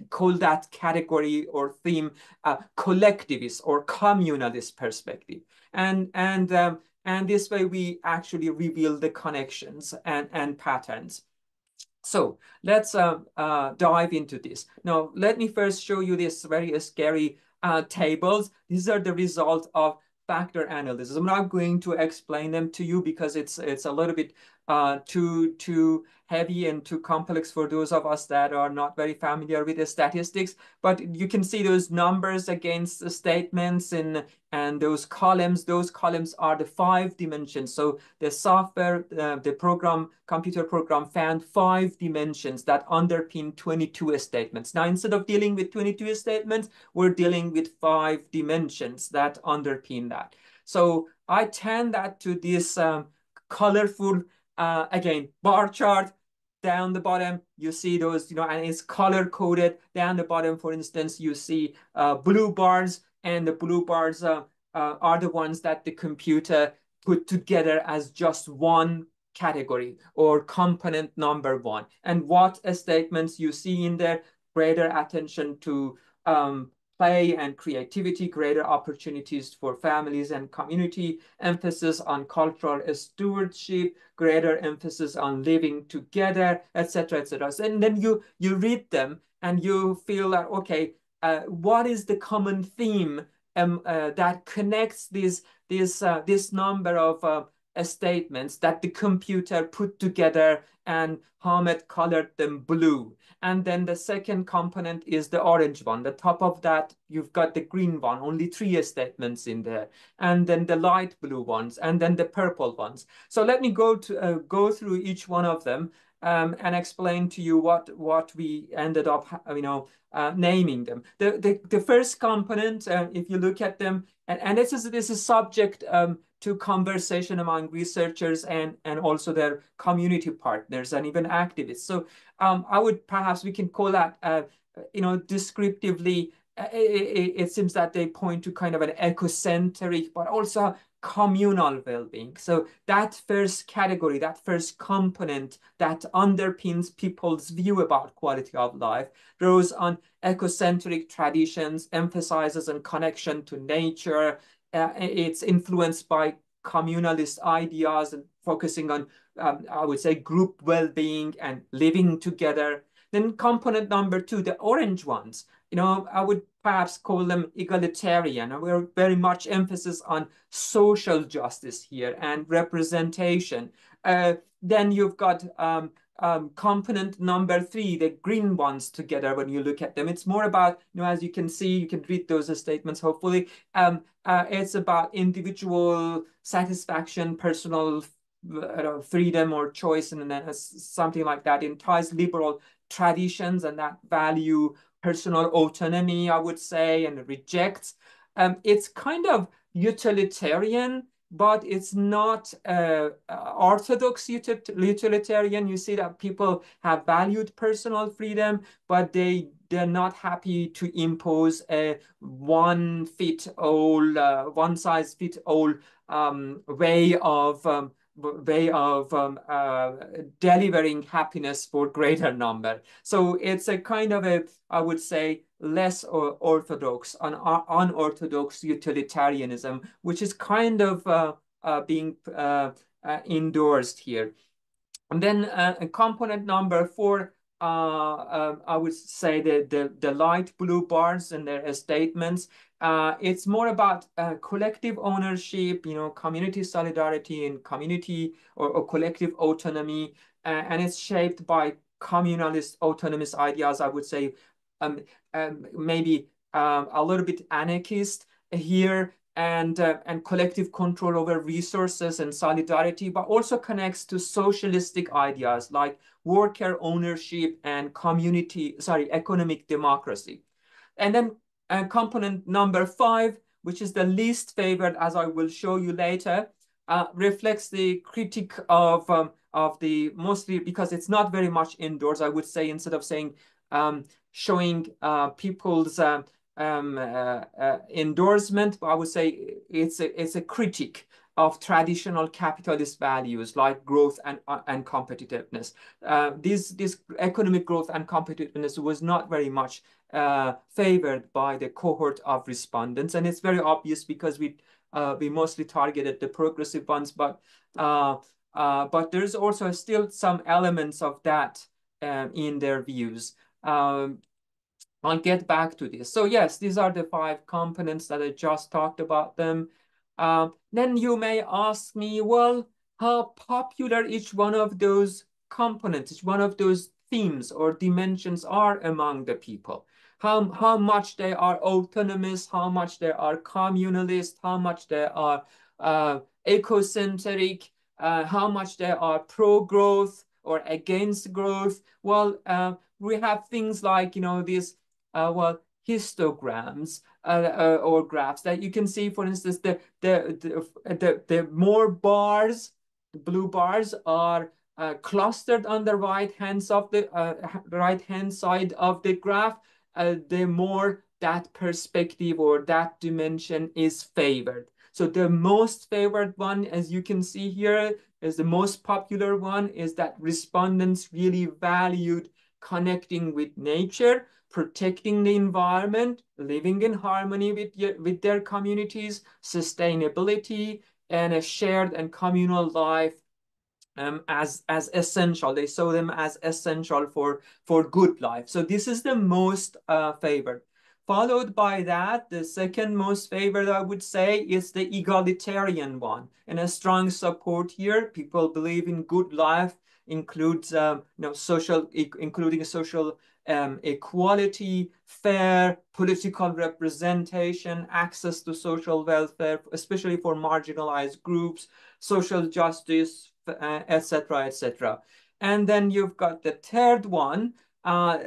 call that category or theme uh, collectivist or communalist perspective. And and um, and this way we actually reveal the connections and, and patterns. So let's uh, uh, dive into this. Now, let me first show you this very scary uh, tables. These are the result of factor analysis. I'm not going to explain them to you because it's it's a little bit uh, too too heavy and too complex for those of us that are not very familiar with the statistics. But you can see those numbers against the statements and, and those columns. Those columns are the five dimensions. So the software, uh, the program, computer program found five dimensions that underpin 22 statements. Now, instead of dealing with 22 statements, we're dealing with five dimensions that underpin that. So I tend that to this um, colorful uh, again, bar chart down the bottom, you see those, you know, and it's color coded. Down the bottom, for instance, you see uh, blue bars, and the blue bars uh, uh, are the ones that the computer put together as just one category or component number one. And what statements you see in there, greater attention to um, play and creativity, greater opportunities for families and community, emphasis on cultural stewardship, greater emphasis on living together, etc., etc. And then you you read them and you feel that okay, uh, what is the common theme um, uh, that connects this this uh, this number of uh, statements that the computer put together and Hamed colored them blue. And then the second component is the orange one. The top of that, you've got the green one, only three statements in there. And then the light blue ones, and then the purple ones. So let me go to uh, go through each one of them um, and explain to you what what we ended up, you know, uh, naming them. The, the the first component, uh, if you look at them, and, and this is this is subject um, to conversation among researchers and, and also their community partners and even activists. So um, I would perhaps we can call that, uh, you know, descriptively, uh, it, it, seems that they point to kind of an ecocentric, but also communal well-being. So that first category, that first component that underpins people's view about quality of life, draws on ecocentric traditions, emphasizes on connection to nature, uh, it's influenced by communalist ideas and focusing on, um, I would say, group well-being and living together. Then component number two, the orange ones, you know, I would perhaps call them egalitarian. We're very much emphasis on social justice here and representation. Uh, then you've got um, um, component number three, the green ones together when you look at them. It's more about, you know, as you can see, you can read those statements, hopefully. Um, uh, it's about individual satisfaction, personal uh, freedom or choice, and then something like that. It ties liberal traditions and that value personal autonomy, I would say, and rejects. Um, it's kind of utilitarian but it's not uh, orthodox utilitarian. You see that people have valued personal freedom, but they they're not happy to impose a one fit all, uh, one size fit all um, way of um, way of um, uh, delivering happiness for greater number. So it's a kind of a, I would say, less orthodox, un unorthodox utilitarianism, which is kind of uh, uh, being uh, uh, endorsed here. And then uh, component number four, I would say the, the, the light blue bars and their statements. It's more about collective ownership, you know, community solidarity and community or, or collective autonomy. and it's shaped by communalist autonomous ideas, I would say, um, um, maybe um, a little bit anarchist here and, uh, and collective control over resources and solidarity, but also connects to socialistic ideas like worker ownership and community, sorry, economic democracy. And then uh, component number five, which is the least favored, as I will show you later, uh, reflects the critique of um, of the mostly because it's not very much indoors. I would say instead of saying um, showing uh, people's uh, um, uh, endorsement, I would say it's a, it's a critique of traditional capitalist values like growth and, uh, and competitiveness. Uh, this, this economic growth and competitiveness was not very much uh, favored by the cohort of respondents. And it's very obvious because we, uh, we mostly targeted the progressive ones, but, uh, but there's also still some elements of that um, in their views. Um, I'll get back to this. So yes, these are the five components that I just talked about them. Um, then you may ask me, well, how popular each one of those components, each one of those themes or dimensions are among the people. How, how much they are autonomous, how much they are communalist, how much they are uh, ecocentric, uh, how much they are pro-growth or against growth. Well, uh, we have things like, you know, these, uh, well, histograms uh, uh, or graphs that you can see, for instance, the, the, the, the, the more bars, the blue bars are uh, clustered on the right hands of the uh, right hand side of the graph, uh, the more that perspective or that dimension is favored. So the most favored one, as you can see here, is the most popular one, is that respondents really valued connecting with nature. protecting the environment, living in harmony with, with their communities, sustainability, and a shared and communal life um, as as essential. They saw them as essential for for good life. So this is the most uh, favored. Followed by that, the second most favored, I would say, is the egalitarian one. And a strong support here. People believe in good life includes, um, you know, social, including social um, equality, fair political representation, access to social welfare, especially for marginalized groups, social justice, etc., uh, etc. Et and then you've got the third one, uh,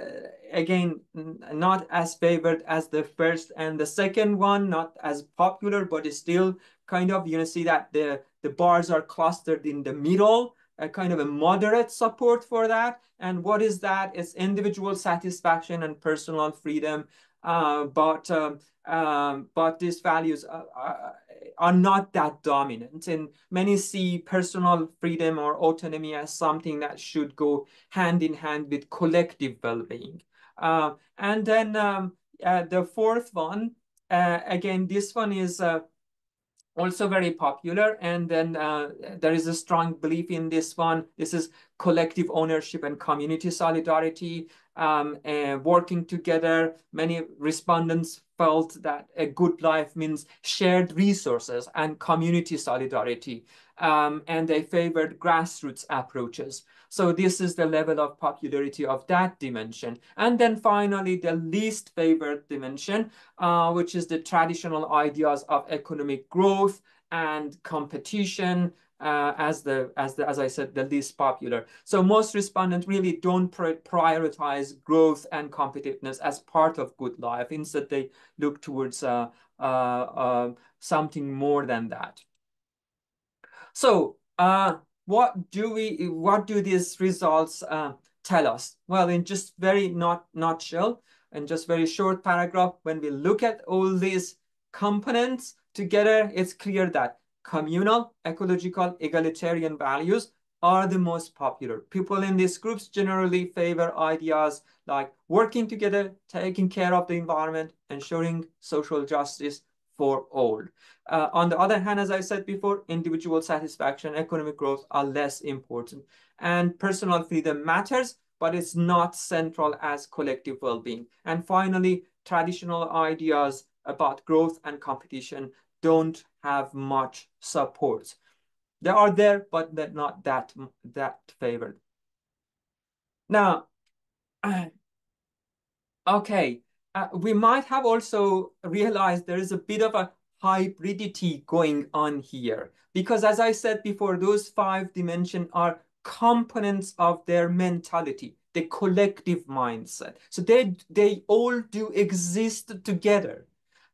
again, not as favored as the first and the second one, not as popular, but it's still kind of, you know, see that the, the bars are clustered in the middle, a kind of a moderate support for that. And what is that? It's individual satisfaction and personal freedom. Uh, but um, um, but these values are, are, are, not that dominant. And many see personal freedom or autonomy as something that should go hand in hand with collective well-being. Uh, and then um, uh, the fourth one, uh, again, this one is uh, also very popular. And then uh, there is a strong belief in this one. This is collective ownership and community solidarity, um, and working together. Many respondents felt that a good life means shared resources and community solidarity. Um, and they favored grassroots approaches. So this is the level of popularity of that dimension. And then finally, the least favored dimension, uh, which is the traditional ideas of economic growth and competition, uh, as the as the as I said the least popular. So most respondents really don't prioritize growth and competitiveness as part of good life. Instead, they look towards uh, uh, uh something more than that. So uh, what do we what do these results uh, tell us? Well, in just very not nutshell, and just very short paragraph, when we look at all these components together, it's clear that communal, ecological, egalitarian values are the most popular. People in these groups generally favor ideas like working together, taking care of the environment, ensuring social justice for old. Uh, on the other hand, as I said before, individual satisfaction, economic growth are less important. And personal freedom matters, but it's not central as collective well-being. And finally, traditional ideas about growth and competition don't have much support. They are there, but they're not that, that favored. Now, <clears throat> okay, uh, we might have also realized there is a bit of a hybridity going on here. Because as I said before, those five dimensions are components of their mentality, the collective mindset. So they, they all do exist together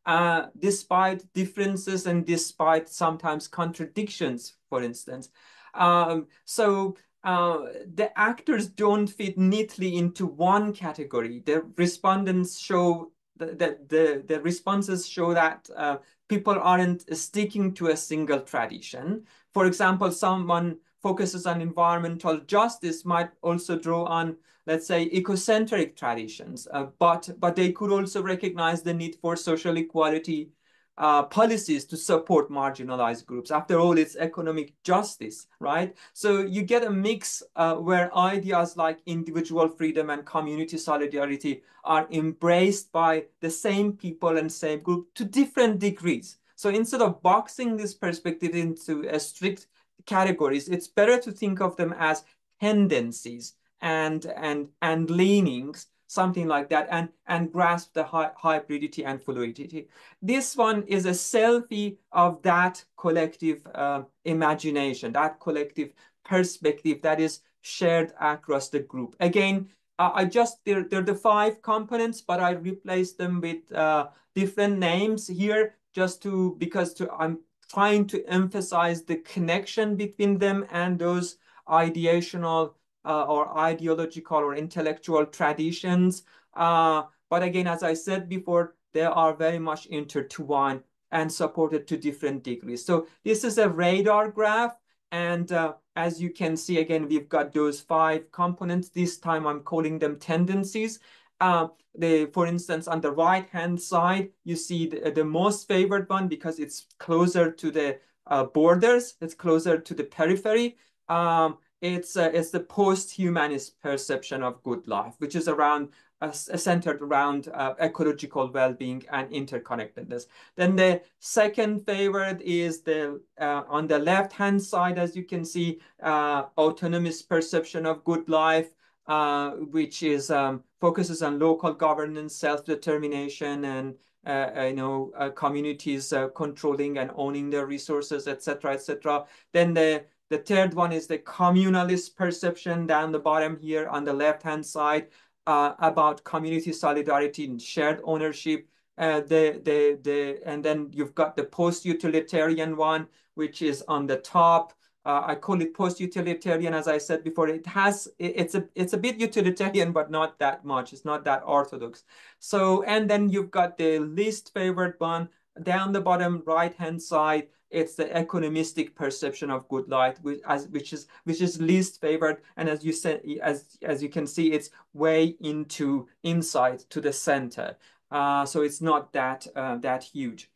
uh, despite differences and despite sometimes contradictions, for instance. Um, so uh, the actors don't fit neatly into one category. The respondents show that the, the, the responses show that uh, people aren't sticking to a single tradition. For example, someone focuses on environmental justice might also draw on let's say, ecocentric traditions, uh, but, but they could also recognize the need for social equality uh, policies to support marginalized groups. After all, it's economic justice, right? So you get a mix uh, where ideas like individual freedom and community solidarity are embraced by the same people and same group to different degrees. So instead of boxing this perspective into a strict categories, it's better to think of them as tendencies and and and leanings something like that and and grasp the hy hybridity and fluidity. This one is a selfie of that collective uh, imagination that collective perspective that is shared across the group. Again uh, i just they're, they're the five components but i replaced them with uh, different names here just to because to i'm trying to emphasize the connection between them and those ideational uh, or ideological or intellectual traditions. Uh, but again, as I said before, they are very much intertwined and supported to different degrees. So this is a radar graph. And uh, as you can see, again, we've got those five components. This time I'm calling them tendencies. Uh, for instance, on the right-hand side, you see the, the, most favored one because it's closer to the uh, borders, it's closer to the periphery. Um, it's, uh, it's the post-humanist perception of good life, which is around uh, centered around uh, ecological well-being and interconnectedness. Then the second favorite is the uh, on the left-hand side, as you can see, uh, autonomous perception of good life, uh, which is um, focuses on local governance, self-determination, and uh, you know communities controlling and owning their resources, etc., etc. Then the the third one is the communalist perception down the bottom here on the left-hand side uh, about community solidarity and shared ownership. Uh, the, the, the, and then you've got the post-utilitarian one, which is on the top. Uh, I call it post-utilitarian, as I said before. It has, it's a, it's a bit utilitarian, but not that much. It's not that orthodox. So, and then you've got the least favored one down the bottom right-hand side, it's the economistic perception of good light, which, as, which is which is least favored. And as you said, as as you can see, it's way into inside to the center. Uh, so it's not that uh, that huge.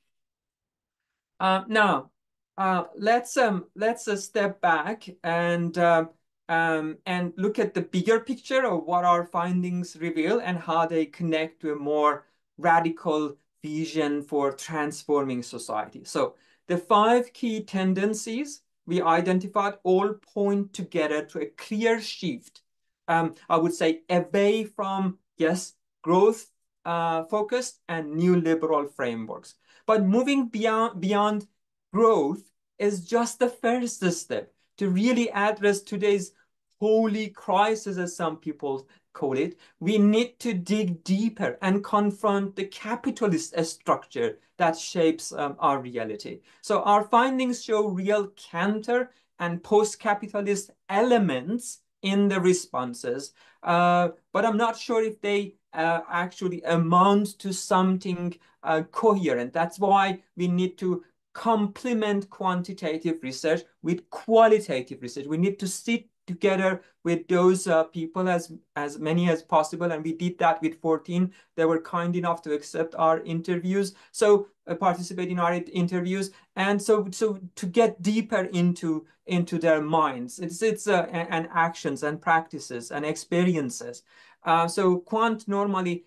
Uh, now, uh, let's um let's uh, step back and um, um, and look at the bigger picture of what our findings reveal and how they connect to a more radical vision for transforming society. So the five key tendencies we identified all point together to a clear shift, um, I would say, away from, yes, growth uh, focused and neoliberal frameworks. But moving beyond, beyond growth is just the first step to really address today's poly crisis, as some people call it, we need to dig deeper and confront the capitalist structure that shapes um, our reality. So our findings show real counter and post-capitalist elements in the responses, uh, but I'm not sure if they uh, actually amount to something uh, coherent. That's why we need to complement quantitative research with qualitative research. We need to sit together with those uh, people as as many as possible and we did that with 14 they were kind enough to accept our interviews so uh, participate in our interviews and so so to get deeper into into their minds. It's it's uh, and actions and practices and experiences. Uh, so quant normally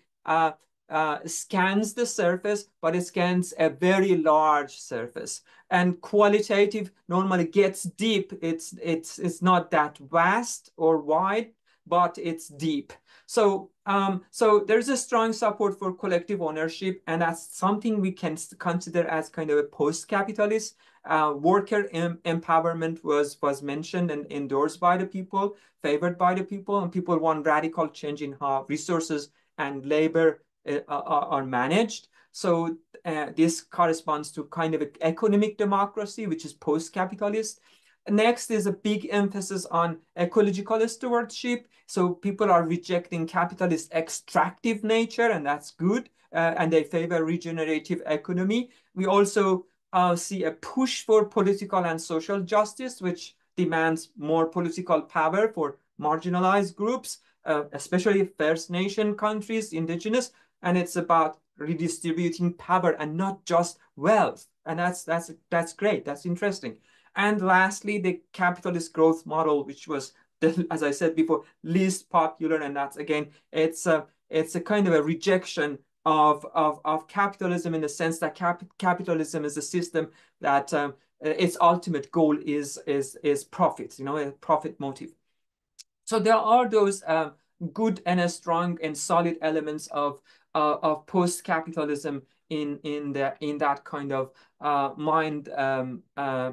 uh, scans the surface, but it scans a very large surface. And qualitative normally gets deep. It's, it's, it's not that vast or wide, but it's deep. So, um, so there's a strong support for collective ownership, and that's something we can consider as kind of a post-capitalist. Uh, worker em empowerment was was mentioned and endorsed by the people, favored by the people, and people want radical change in how resources and labor are, are managed. So uh, this corresponds to kind of economic democracy, which is post-capitalist. Next is a big emphasis on ecological stewardship. So people are rejecting capitalist extractive nature, and that's good. Uh, and they favor regenerative economy. We also uh, see a push for political and social justice, which demands more political power for marginalized groups, uh, especially First Nation countries, indigenous, and it's about redistributing power and not just wealth. And that's that's that's great. That's interesting. And lastly, the capitalist growth model, which was, the, as I said before, least popular, and that's again, it's a it's a kind of a rejection of of of capitalism in the sense that cap capitalism is a system that um, its ultimate goal is is is profit. You know, a profit motive. So there are those um, good and strong and solid elements of uh, of post-capitalism in in the in that kind of uh, mind um, uh,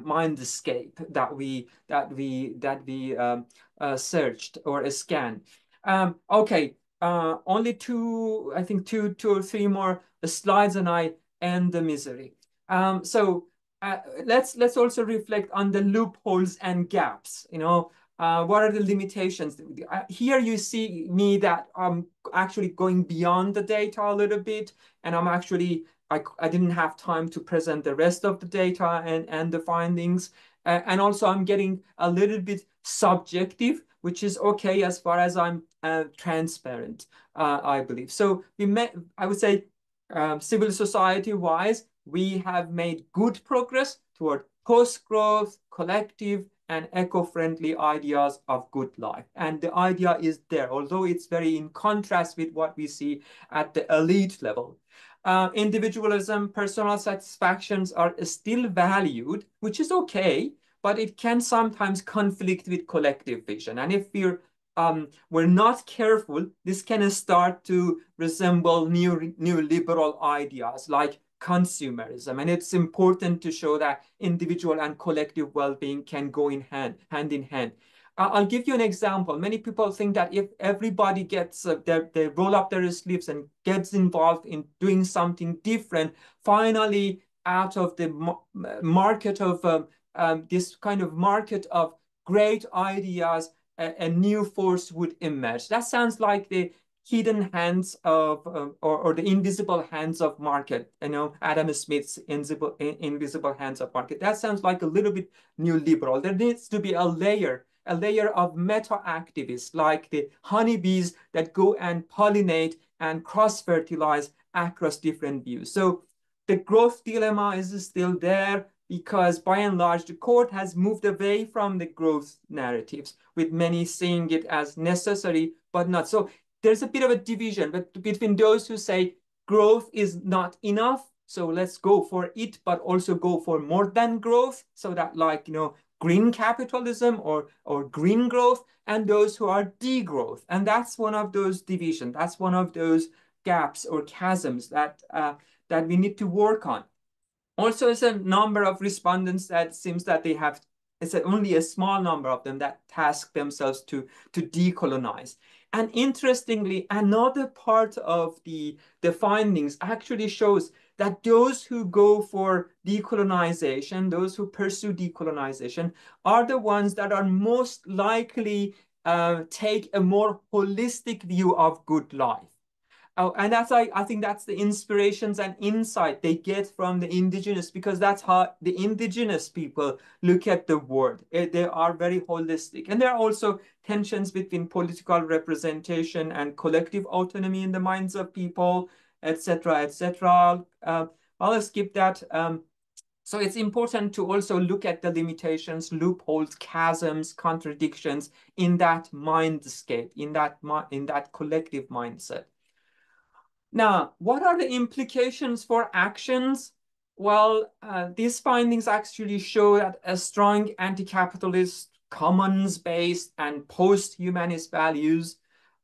that we that we that we um, uh, searched or scanned. Um, okay, uh, only two I think two two or three more slides and I end the misery. Um, so uh, let's let's also reflect on the loopholes and gaps. You know, uh, what are the limitations? Here you see me that I'm actually going beyond the data a little bit, and I'm actually, I, I didn't have time to present the rest of the data and, and the findings. Uh, and also I'm getting a little bit subjective, which is okay as far as I'm uh, transparent, uh, I believe. So we met, I would say, um, civil society-wise, we have made good progress toward post-growth, collective, and eco-friendly ideas of good life. And the idea is there, although it's very in contrast with what we see at the elite level. Uh, individualism, personal satisfactions are still valued, which is okay, but it can sometimes conflict with collective vision. And if we're um, we're not careful, this can start to resemble new, neoliberal ideas like consumerism. And it's important to show that individual and collective well-being can go in hand, hand in hand. I'll give you an example. Many people think that if everybody gets, uh, their, they roll up their sleeves and gets involved in doing something different, finally out of the market of um, um, this kind of market of great ideas, a, a, new force would emerge. That sounds like the hidden hands of, uh, or, or the invisible hands of market, you know, Adam Smith's invisible, invisible hands of market. That sounds like a little bit neoliberal. There needs to be a layer a layer of meta-activists like the honeybees that go and pollinate and cross-fertilize across different views. So the growth dilemma is still there because by and large, the court has moved away from the growth narratives, with many seeing it as necessary, but not. So there's a bit of a division but between those who say growth is not enough, so let's go for it, but also go for more than growth, so that like, you know, green capitalism or, or green growth and those who are degrowth. And that's one of those divisions. That's one of those gaps or chasms that, uh, that we need to work on. Also, there's a number of respondents that seems that they have, it's only a small number of them that task themselves to, to decolonize. And interestingly, another part of the, the findings actually shows that those who go for decolonization, those who pursue decolonization, are the ones that are most likely uh, take a more holistic view of good life. Oh, and that's like I think that's the inspirations and insight they get from the indigenous because that's how the indigenous people look at the world. Eh, they are very holistic, and there are also tensions between political representation and collective autonomy in the minds of people etc., etc. Uh, I'll skip that. Um, so it's important to also look at the limitations, loopholes, chasms, contradictions in that mindscape, in that in that collective mindset. Now, what are the implications for actions? Well, uh, these findings actually show that a strong anti-capitalist, commons-based, and post-humanist values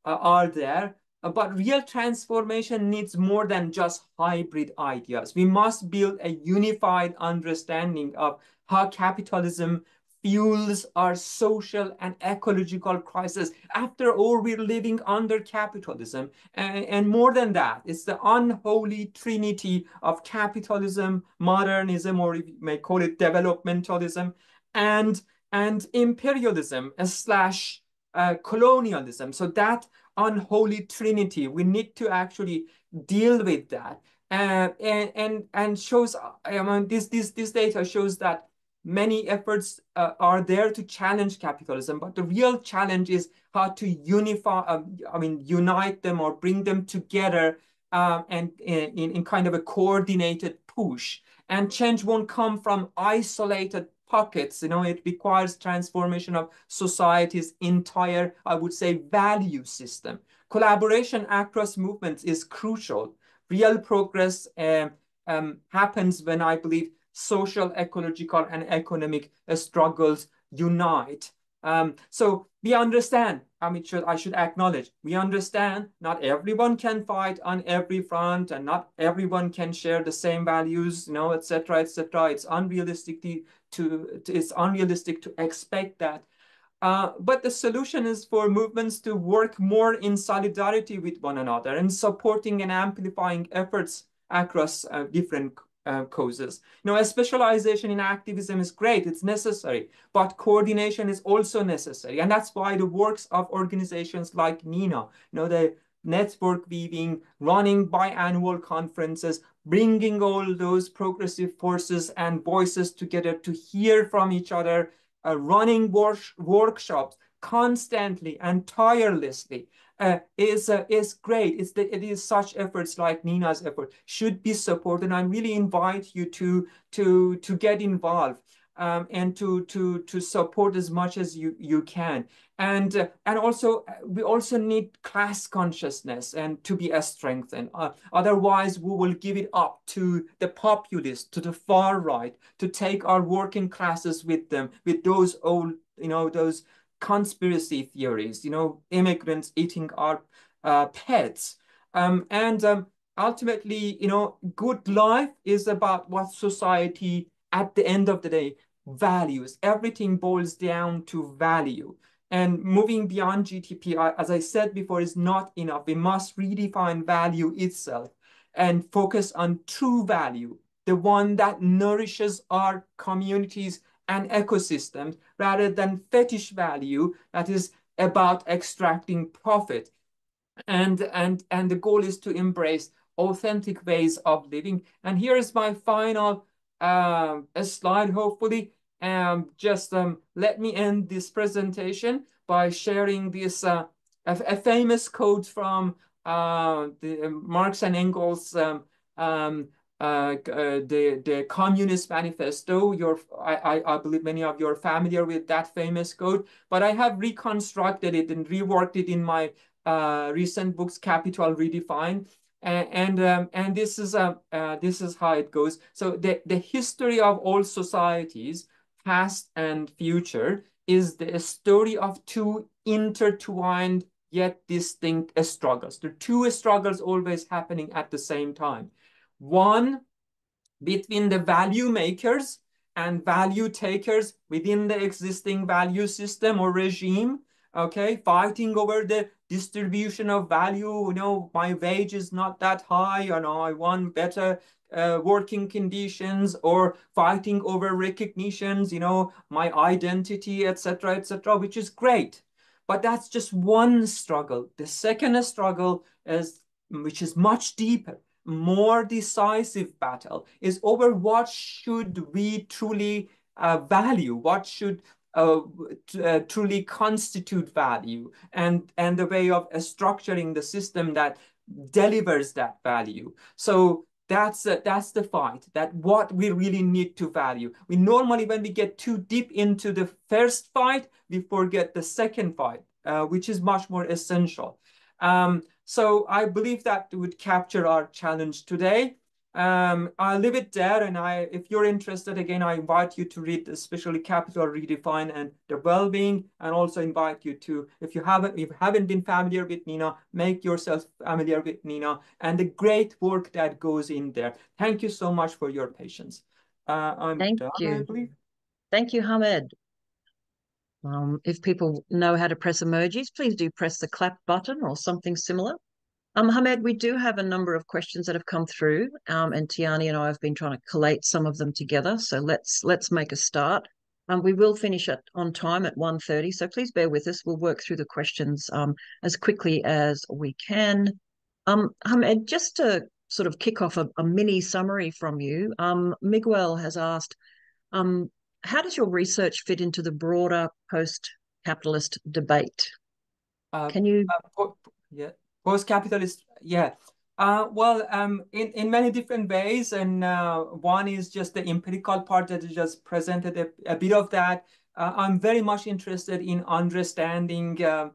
uh, are there. Uh, but real transformation needs more than just hybrid ideas. We must build a unified understanding of how capitalism fuels our social and ecological crisis. After all, we're living under capitalism. And, and, more than that, it's the unholy trinity of capitalism, modernism, or you may call it developmentalism, and, and imperialism slash uh, colonialism. So that unholy trinity. We need to actually deal with that. Uh, and and and shows I mean this this this data shows that many efforts uh, are there to challenge capitalism, but the real challenge is how to unify, uh, I mean, unite them or bring them together um, and in, in kind of a coordinated push. And change won't come from isolated pockets. You know, it requires transformation of society's entire, I would say, value system. Collaboration across movements is crucial. Real progress um, um, happens when I believe social, ecological, and economic uh, struggles unite. Um, so we understand, I mean, should, I should acknowledge, we understand not everyone can fight on every front and not everyone can share the same values, you know, etc., etc. It's unrealistic to, to, it's unrealistic to expect that. Uh, but the solution is for movements to work more in solidarity with one another and supporting and amplifying efforts across uh, different uh, causes. You know, a specialization in activism is great, it's necessary, but coordination is also necessary. And that's why the works of organizations like NENA, you know, the network weaving, running biannual conferences, bringing all those progressive forces and voices together to hear from each other, uh, running wor workshops constantly and tirelessly, uh, is uh, is great. It's the, it is such efforts like NENA's effort should be supported. And I really invite you to to to get involved um, and to to to support as much as you you can. And uh, and also uh, we also need class consciousness and to be strengthened. Uh, otherwise, we will give it up to the populists, to the far right, to take our working classes with them, with those old, you know, those conspiracy theories. You know, immigrants eating our uh, pets, um, and um, ultimately, you know, good life is about what society at the end of the day values. Everything boils down to value. And moving beyond GDP, as I said before, is not enough. We must redefine value itself and focus on true value, the one that nourishes our communities and ecosystems rather than fetish value that is about extracting profit. And, and, and the goal is to embrace authentic ways of living. And here is my final uh, slide, hopefully. Um, just um, let me end this presentation by sharing this uh, a, a, famous quote from uh, the uh, Marx and Engels um, um, uh, uh, the the Communist Manifesto. Your I, I believe many of you are familiar with that famous quote, but I have reconstructed it and reworked it in my uh, recent books, Capital Redefined. And and, um, and this is uh, uh, this is how it goes. So the the history of all societies past and future is the story of two intertwined yet distinct struggles. The two struggles always happening at the same time. One between the value makers and value takers within the existing value system or regime, okay, fighting over the distribution of value, you know, my wage is not that high, you know, I want better uh, working conditions or fighting over recognitions, you know, my identity, etc., etc., which is great. But that's just one struggle. The second struggle is, which is much deeper, more decisive battle, is over what should we truly uh, value, what should uh, uh, truly constitute value, and and the way of structuring the system that delivers that value. So that's uh, that's the fight. That what we really need to value. We normally, when we get too deep into the first fight, we forget the second fight, uh, which is much more essential. Um, so I believe that would capture our challenge today. Um, I'll leave it there. And I, if you're interested, again, I invite you to read especially Capital Redefine and the Well-being, and also invite you to, if you haven't, if you haven't been familiar with NENA, make yourself familiar with NENA and the great work that goes in there. Thank you so much for your patience. Uh, I'm Thank done, you. Thank you, Hamed. Um, if people know how to press emojis, please do press the clap button or something similar. Um, Hamed, we do have a number of questions that have come through, um, and Tiani and I have been trying to collate some of them together. So let's let's make a start. Um, we will finish at on time at 1.30, so please bear with us. We'll work through the questions um, as quickly as we can. Um, Hamed, just to sort of kick off a, a mini summary from you, um, Miguel has asked, um, how does your research fit into the broader post-capitalist debate? Uh, Can you? uh, yeah post-capitalist yeah uh, well um, in, in many different ways and uh, one is just the empirical part that you just presented a, a bit of that uh, i'm very much interested in understanding uh,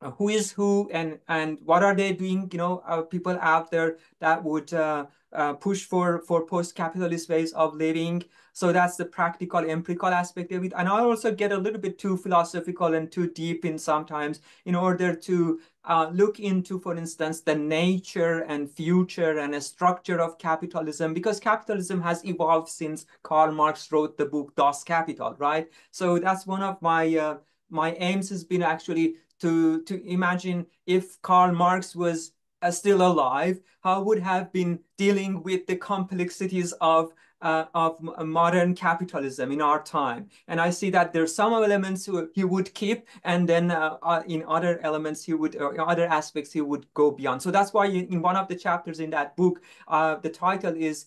who is who and and what are they doing you know uh, people out there that would uh, uh, push for for post-capitalist ways of living. So that's the practical empirical aspect of it. And i also get a little bit too philosophical and too deep in sometimes in order to uh, look into for instance the nature and future and a structure of capitalism because capitalism has evolved since karl marx wrote the book das kapital right? So that's one of my uh, my aims has been actually to to imagine if karl marx was uh, still alive, how would have been dealing with the complexities of uh, of modern capitalism in our time. And I see that there's some elements he would keep, and then uh, uh, in other elements he would, or other aspects he would go beyond. So that's why in one of the chapters in that book, uh, the title is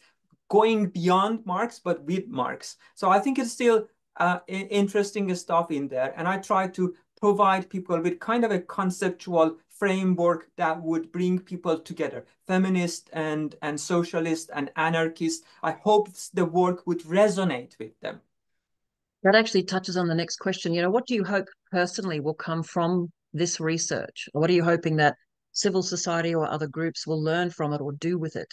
"Going Beyond Marx, but with Marx." So I think it's still uh, interesting stuff in there, and I try to provide people with kind of a conceptual framework that would bring people together, feminist and, and socialist and anarchist. I hope the work would resonate with them. That actually touches on the next question. You know, what do you hope personally will come from this research? What are you hoping that civil society or other groups will learn from it or do with it?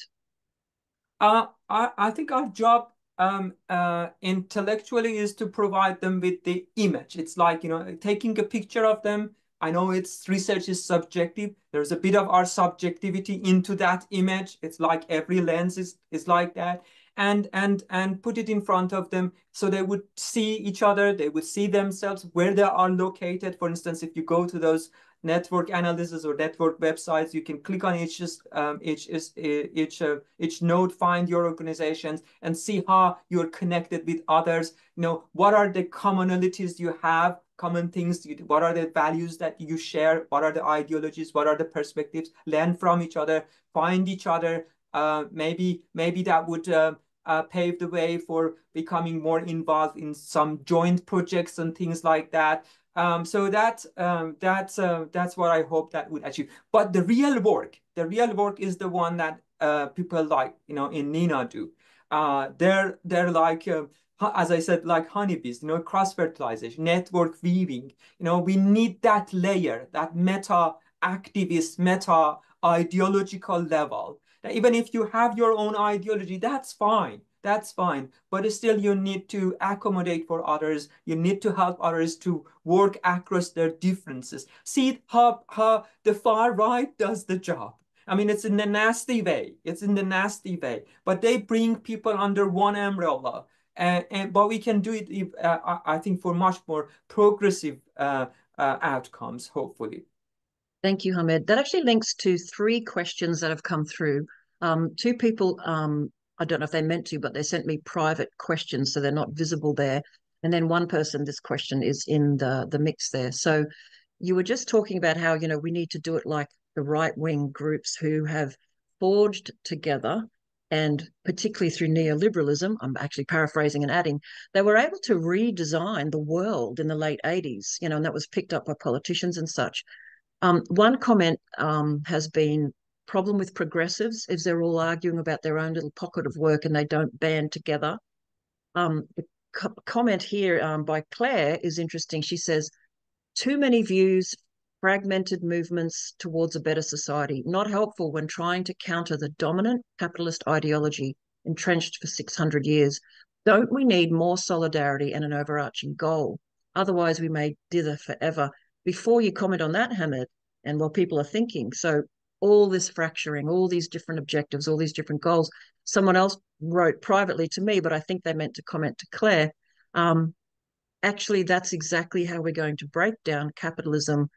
Uh, I, I think our job um, uh, intellectually is to provide them with the image. It's like, you know, taking a picture of them. I know it's research is subjective. There's a bit of our subjectivity into that image. It's like every lens is, is like that. And, and, and put it in front of them so they would see each other, they would see themselves, where they are located. For instance, if you go to those network analysis or network websites. You can click on each um, each each uh, each node, find your organizations, and see how you're connected with others. You know what are the commonalities you have, common things. What are the values that you share? What are the ideologies? What are the perspectives? Learn from each other, find each other. Uh, maybe maybe that would. Uh, uh, pave the way for becoming more involved in some joint projects and things like that. Um, so that um, that's uh, that's what I hope that would achieve. But the real work, the real work is the one that uh, people like you know in NENA do. Uh, they're they're like uh, as I said, like honeybees, you know, cross fertilization, network weaving. You know, we need that layer, that meta activist, meta ideological level. That even if you have your own ideology, that's fine that's fine. But still, you need to accommodate for others. You need to help others to work across their differences. See how, how the far right does the job. I mean, it's in the nasty way. It's in the nasty way. But they bring people under one umbrella. And, and but we can do it, if, uh, I think, for much more progressive uh, uh, outcomes, hopefully. Thank you, Hamed. That actually links to three questions that have come through. Um, two people um, I don't know if they meant to, but they sent me private questions, so they're not visible there. And then one person, this question is in the the mix there. So you were just talking about how you know we need to do it like the right wing groups who have forged together and particularly through neoliberalism, I'm actually paraphrasing and adding, they were able to redesign the world in the late 80s, you know, and that was picked up by politicians and such. Um, one comment um, has been problem with progressives is they're all arguing about their own little pocket of work and they don't band together. Um, the co comment here um, by Claire is interesting. She says, too many views, fragmented movements towards a better society, not helpful when trying to counter the dominant capitalist ideology entrenched for 600 years. Don't we need more solidarity and an overarching goal? Otherwise, we may dither forever. Before you comment on that, Hamed, and what people are thinking, so all this fracturing, all these different objectives, all these different goals. Someone else wrote privately to me, but I think they meant to comment to Claire. Um, actually, that's exactly how we're going to break down capitalism.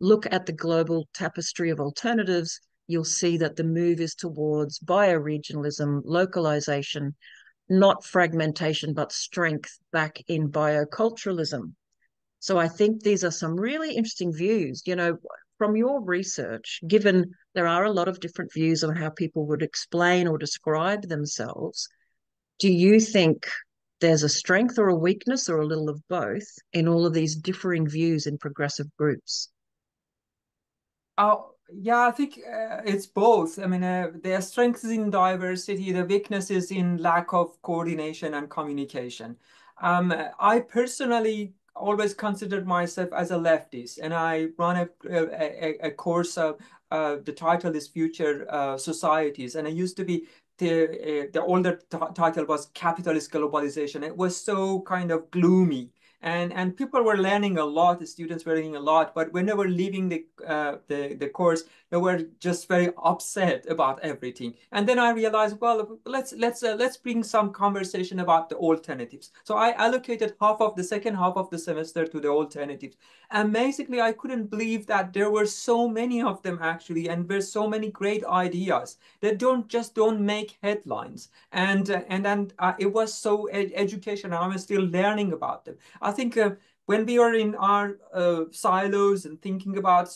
Look at the global tapestry of alternatives. You'll see that the move is towards bioregionalism, localization, not fragmentation, but strength back in bioculturalism. So I think these are some really interesting views. You know, from your research, given there are a lot of different views on how people would explain or describe themselves, do you think there's a strength or a weakness or a little of both in all of these differing views in progressive groups? Oh, yeah, I think uh, it's both. I mean, uh, their strengths in diversity, the weaknesses in lack of coordination and communication. Um, I personally always considered myself as a leftist, and I run a a, a course. Of, uh, the title is Future uh, Societies, and I used to be the uh, the older title was Capitalist Globalization. It was so kind of gloomy and and people were learning a lot the students were learning a lot but when they were leaving the uh, the, the course they were just very upset about everything. And then i realized well let's let's uh, let's bring some conversation about the alternatives. So i allocated half of the second half of the semester to the alternatives. And basically i couldn't believe that there were so many of them actually and there's so many great ideas that don't just don't make headlines. And uh, and then uh, it was so ed educational i'm still learning about them think uh, when we are in our uh, silos and thinking about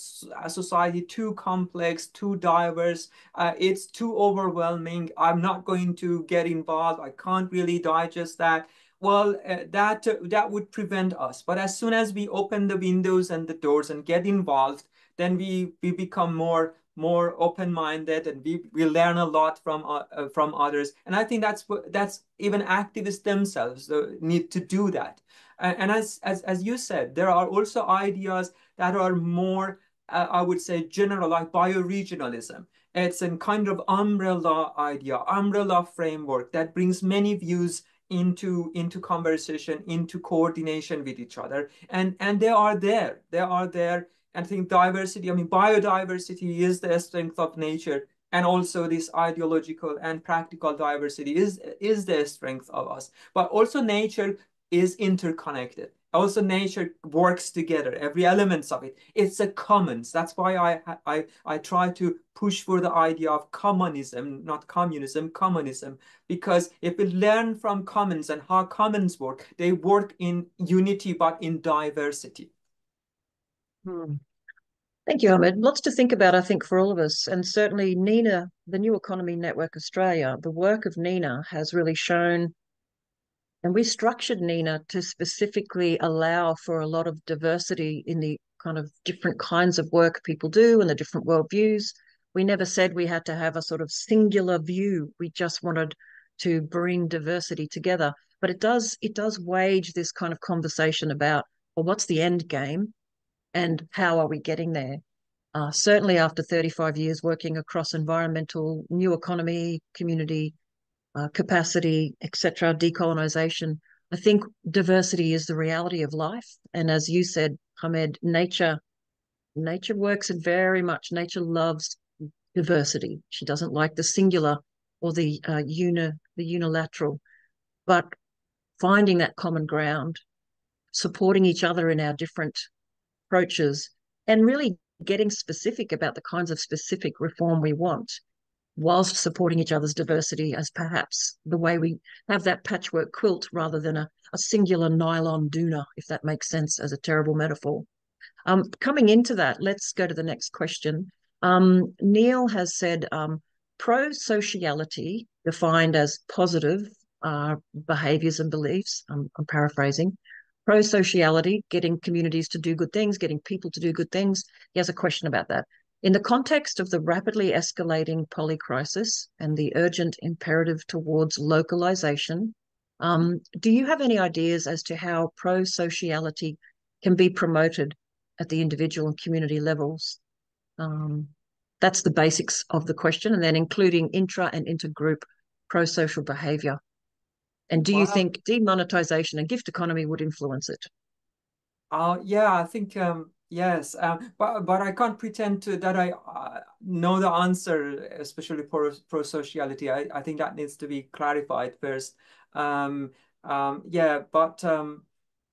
a society too complex, too diverse, uh, it's too overwhelming. I'm not going to get involved. I can't really digest that. well, uh, that uh, that would prevent us. But as soon as we open the windows and the doors and get involved, then we we become more more open-minded and we, we learn a lot from uh, uh from others and i think that's that's even activists themselves need to do that and, as, as as you said there are also ideas that are more uh, i would say general like bioregionalism it's a kind of umbrella idea umbrella framework that brings many views into into conversation into coordination with each other and and they are there they are there and I think diversity, I mean, biodiversity is the strength of nature. And also this ideological and practical diversity is, is the strength of us. But also nature is interconnected. Also nature works together, every elements of it. It's a commons. That's why I, I, I try to push for the idea of commonism, not communism, commonism. Because if we learn from commons and how commons work, they work in unity, but in diversity. Hmm. Thank you, Hamed. Lots to think about, I think, for all of us. And certainly, NENA, the New Economy Network Australia, the work of NENA has really shown, and we structured NENA to specifically allow for a lot of diversity in the kind of different kinds of work people do and the different worldviews. We never said we had to have a sort of singular view. We just wanted to bring diversity together. But it does it does wage this kind of conversation about well, what's the end game? and how are we getting there? Uh, certainly, after 35 years working across environmental, new economy, community uh, capacity, etc., decolonization, I think diversity is the reality of life. And as you said, Hamed, nature, nature works very much. Nature loves diversity. She doesn't like the singular or the uh, uni, the unilateral, but finding that common ground, supporting each other in our different approaches and really getting specific about the kinds of specific reform we want whilst supporting each other's diversity as perhaps the way we have that patchwork quilt rather than a, a singular nylon doona, if that makes sense as a terrible metaphor. Um, coming into that, let's go to the next question. Um, Neil has said um, pro sociality, defined as positive uh, behaviors and beliefs, I'm, I'm paraphrasing, pro sociality, getting communities to do good things, getting people to do good things. He has a question about that. In the context of the rapidly escalating poly crisis and the urgent imperative towards localization, um, do you have any ideas as to how pro sociality can be promoted at the individual and community levels? Um, that's the basics of the question, and then including intra and intergroup pro social behavior and do you think demonetization and gift economy would influence it? Uh, yeah, I think um, yes, um, but but I can't pretend to that I uh, know the answer, especially for pro sociality. I, I think that needs to be clarified first. Um, um, yeah, but um,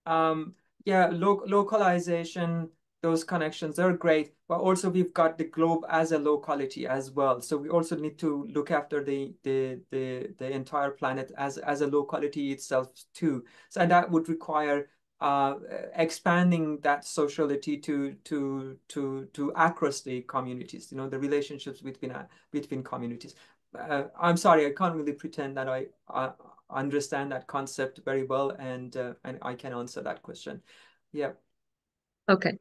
um, yeah, lo localization those connections are great, but also we've got the globe as a locality as well. So we also need to look after the the the, the entire planet as as a locality itself too. So that would require uh, expanding that sociality to to to to across the communities. You know the relationships between uh, between communities. Uh, I'm sorry, I can't really pretend that I uh, understand that concept very well, and uh, and I can answer that question. Yeah. Okay.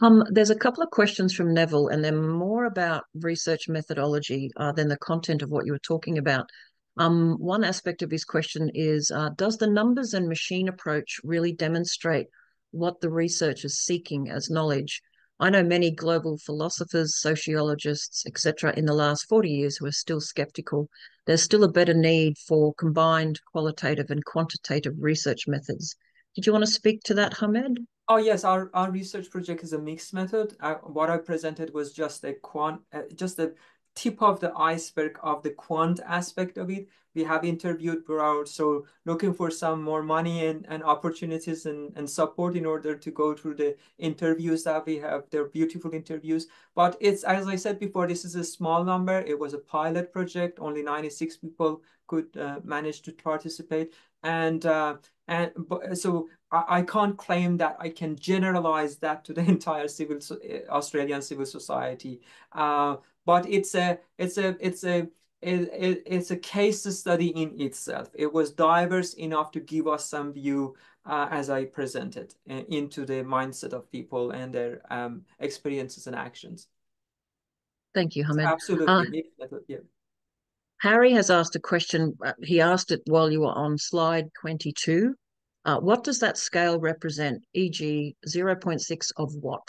Um, there's a couple of questions from Neville, and they're more about research methodology uh, than the content of what you were talking about. Um, one aspect of his question is uh, Does the numbers and machine approach really demonstrate what the research is seeking as knowledge? I know many global philosophers, sociologists, etc., in the last 40 years who are still skeptical. There's still a better need for combined qualitative and quantitative research methods. Did you want to speak to that, Hamed? Oh yes, our, our research project is a mixed method. Uh, what I presented was just a quant, uh, just a tip of the iceberg of the quant aspect of it. We have interviewed, we're also looking for some more money and, and opportunities and, and support in order to go through the interviews that we have. They're beautiful interviews. But it's, as I said before, this is a small number. It was a pilot project. Only 96 people could uh, manage to participate. And uh, and so I, I can't claim that I can generalize that to the <laughs> entire civil Australian civil society. Uh, but it's a it's a it's a it, it, it's a case study in itself. It was diverse enough to give us some view, uh, as I presented, uh, into the mindset of people and their um, experiences and actions. Thank you, Hamed. Absolutely. Uh, yeah. Harry has asked a question. Uh, he asked it while you were on slide 22. Uh, what does that scale represent, e.g. 0.6 of what?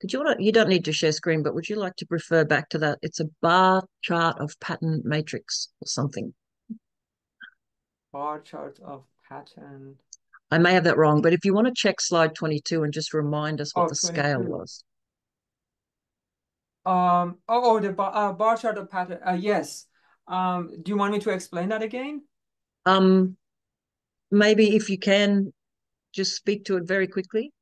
Could you, want to, you don't need to share screen, but would you like to refer back to that? It's a bar chart of pattern matrix or something. Bar chart of pattern. I may have that wrong, but if you want to check slide 22 and just remind us what oh, the 22. scale was. Um, oh, oh the bar, uh, bar chart of pattern. Uh, yes. Um, do you want me to explain that again? Um, maybe if you can just speak to it very quickly.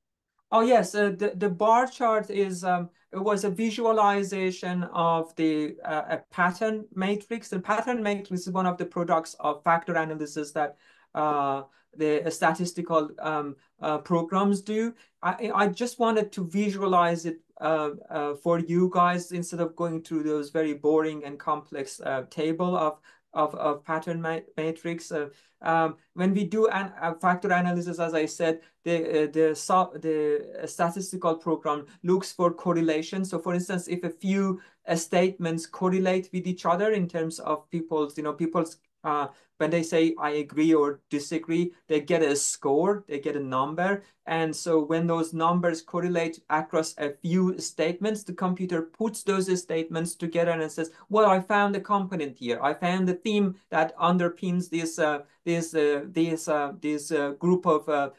Oh yes, uh, the the bar chart is um, it was a visualization of the uh, a pattern matrix. The pattern matrix is one of the products of factor analysis that uh, the statistical um, uh, programs do. I I just wanted to visualize it uh, uh, for you guys instead of going through those very boring and complex uh, table of of, of pattern ma matrix. Uh, um, when we do an, a factor analysis, as I said, the, uh, the, the statistical program looks for correlation. So for instance, if a few uh, statements correlate with each other in terms of people's, you know, people's uh, when they say I agree or disagree, they get a score, they get a number. And so when those numbers correlate across a few statements, the computer puts those statements together and says, well, I found a component here. I found a theme that underpins this, uh, this, uh, this, uh, this uh, group of uh,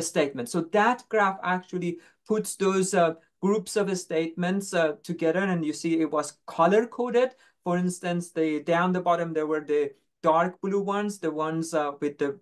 statements. So that graph actually puts those groups of statements together and you see it was color coded. For instance, the down the bottom, there were the dark blue ones, the ones uh, with the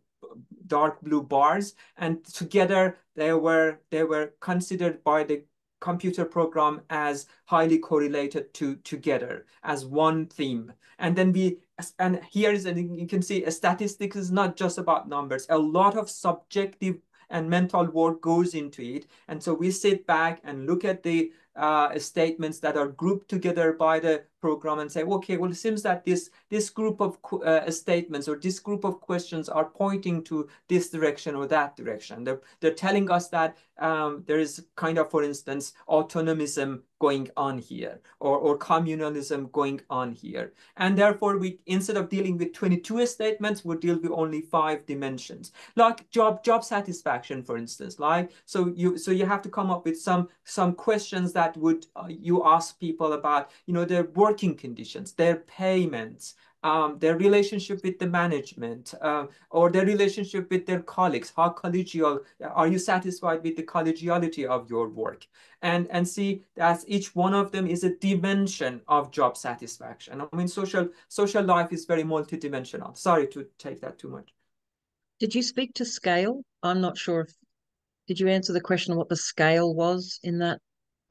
dark blue bars, and together they were they were considered by the computer program as highly correlated to together as one theme. And then we and here is and you can see a statistics is not just about numbers. A lot of subjective and mental work goes into it. And so we sit back and look at the uh, statements that are grouped together by the program and say, okay, well, it seems that this, this group of uh, statements or this group of questions are pointing to this direction or that direction. They're, they're telling us that um, there is kind of, for instance, autonomism going on here or, or communalism going on here. And therefore, we instead of dealing with 22 statements, we deal with only five dimensions. Like job job satisfaction, for instance. Like so you so you have to come up with some some questions that would uh, you ask people about, you know, their work working conditions, their payments, um, their relationship with the management, uh, or their relationship with their colleagues. How collegial are you satisfied with the collegiality of your work? And and see that each one of them is a dimension of job satisfaction. I mean, social social life is very multidimensional. Sorry to take that too much. Did you speak to scale? I'm not sure if did you answer the question what the scale was in that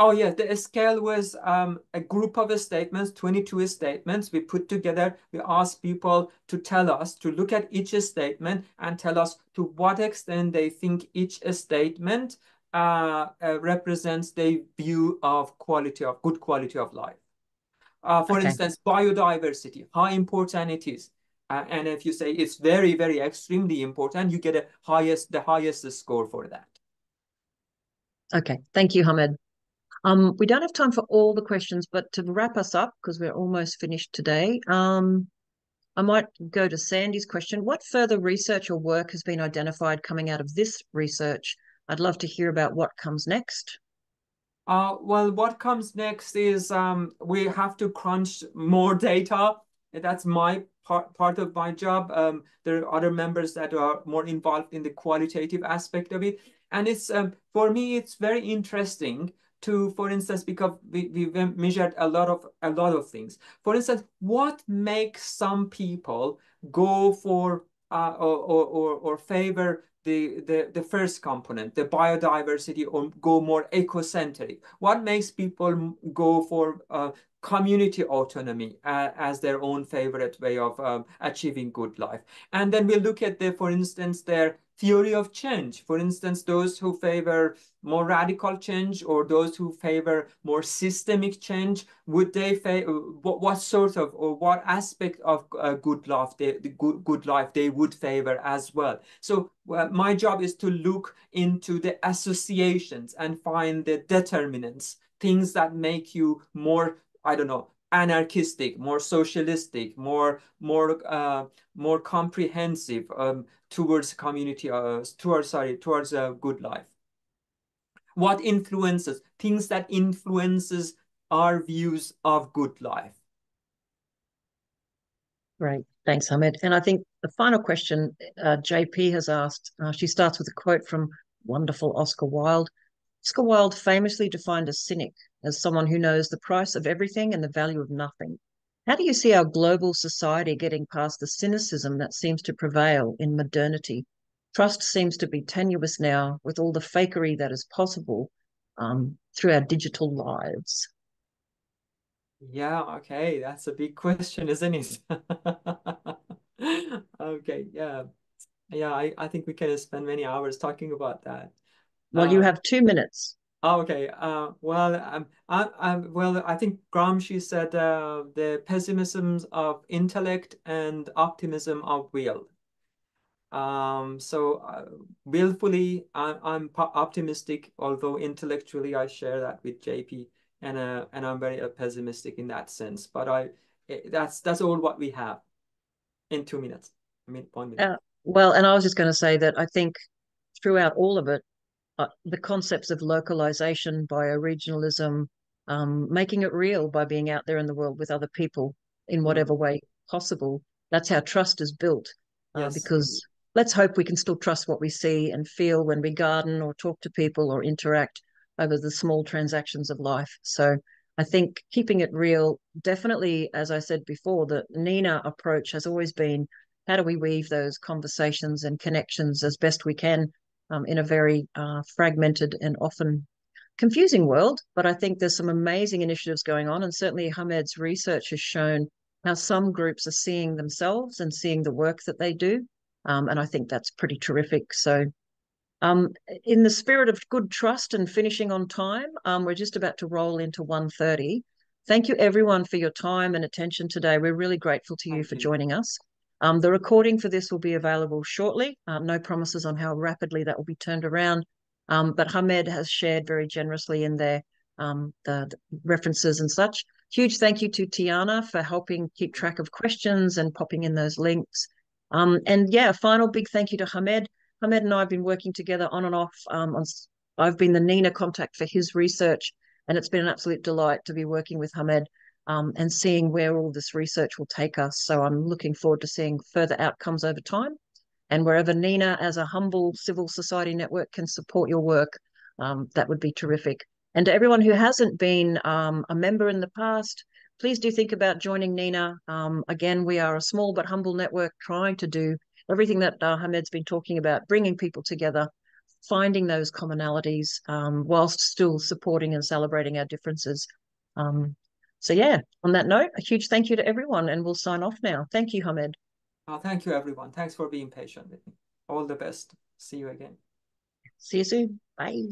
Oh yeah, the scale was um, a group of statements, 22 statements. We put together, we asked people to tell us, to look at each statement and tell us to what extent they think each statement uh, uh, represents their view of quality of good quality of life. Uh, for okay. instance, biodiversity, how important it is. Uh, and if you say it's very, very extremely important, you get a highest, the highest score for that. Okay, thank you, Hamed. Um, we don't have time for all the questions, but to wrap us up, because we're almost finished today, um, I might go to Sandy's question. What further research or work has been identified coming out of this research? I'd love to hear about what comes next. Uh, well, what comes next is um, we have to crunch more data. That's my part, part of my job. Um, there are other members that are more involved in the qualitative aspect of it. And it's um, for me, it's very interesting to, for instance, because we, we measured a lot of a lot of things. For instance, what makes some people go for uh, or, or, or favor the, the, the first component, the biodiversity, or go more ecocentric? What makes people go for uh, community autonomy uh, as their own favorite way of um, achieving good life. And then we'll look at the, for instance, their theory of change. For instance, those who favor more radical change or those who favor more systemic change, would they what, what sort of or what aspect of uh, good life they, the good, good life they would favor as well. So uh, my job is to look into the associations and find the determinants, things that make you more I don't know, anarchistic, more socialistic, more more uh, more comprehensive um, towards community, uh, towards sorry, towards a good life. What influences things that influences our views of good life? Great, thanks, Hamed. And I think the final question uh, JP has asked. Uh, she starts with a quote from wonderful Oscar Wilde. Oscar famously defined a cynic as someone who knows the price of everything and the value of nothing. How do you see our global society getting past the cynicism that seems to prevail in modernity? Trust seems to be tenuous now with all the fakery that is possible um, through our digital lives. Yeah, okay, that's a big question, isn't it? <laughs> okay, yeah. Yeah, I, I think we can spend many hours talking about that. Well, um, you have two minutes. Oh, okay. Uh, well, um, I, I, well, I think Gramsci said uh, the pessimism of intellect and optimism of will. Um, so uh, willfully, I, I'm optimistic, although intellectually I share that with JP, and uh, and I'm very uh, pessimistic in that sense. But I, eh, that's that's all what we have in two minutes. I mean, one minute. Uh, well, and I was just going to say that I think throughout all of it, uh, the concepts of localization, bioregionalism, um, making it real by being out there in the world with other people in whatever way possible. That's how trust is built. Uh, yes. Because let's hope we can still trust what we see and feel when we garden or talk to people or interact over the small transactions of life. So I think keeping it real, definitely, as I said before, the NENA approach has always been how do we weave those conversations and connections as best we can um, in a very uh, fragmented and often confusing world. But I think there's some amazing initiatives going on. And certainly Hamed's research has shown how some groups are seeing themselves and seeing the work that they do. Um, and I think that's pretty terrific. So, um, in the spirit of good trust and finishing on time, um, we're just about to roll into 1.30. Thank you everyone for your time and attention today. We're really grateful to you Thank for you. joining us. Um, the recording for this will be available shortly. Um, no promises on how rapidly that will be turned around. Um, but Hamed has shared very generously in there um, the, the, references and such. Huge thank you to Tiana for helping keep track of questions and popping in those links. Um, and yeah, final big thank you to Hamed. Hamed and I have been working together on and off. Um, on, I've been the NENA contact for his research, and it's been an absolute delight to be working with Hamed um, and seeing where all this research will take us. So I'm looking forward to seeing further outcomes over time. And wherever NENA, as a humble civil society network, can support your work, um, that would be terrific. And to everyone who hasn't been um, a member in the past, please do think about joining NENA. Um, again, we are a small but humble network trying to do everything that uh, Hamed's been talking about, bringing people together, finding those commonalities um, whilst still supporting and celebrating our differences. Um, so yeah, on that note, a huge thank you to everyone and we'll sign off now. Thank you, Hamed. Oh, thank you, everyone. Thanks for being patient with me. All the best. See you again. See you soon. Bye.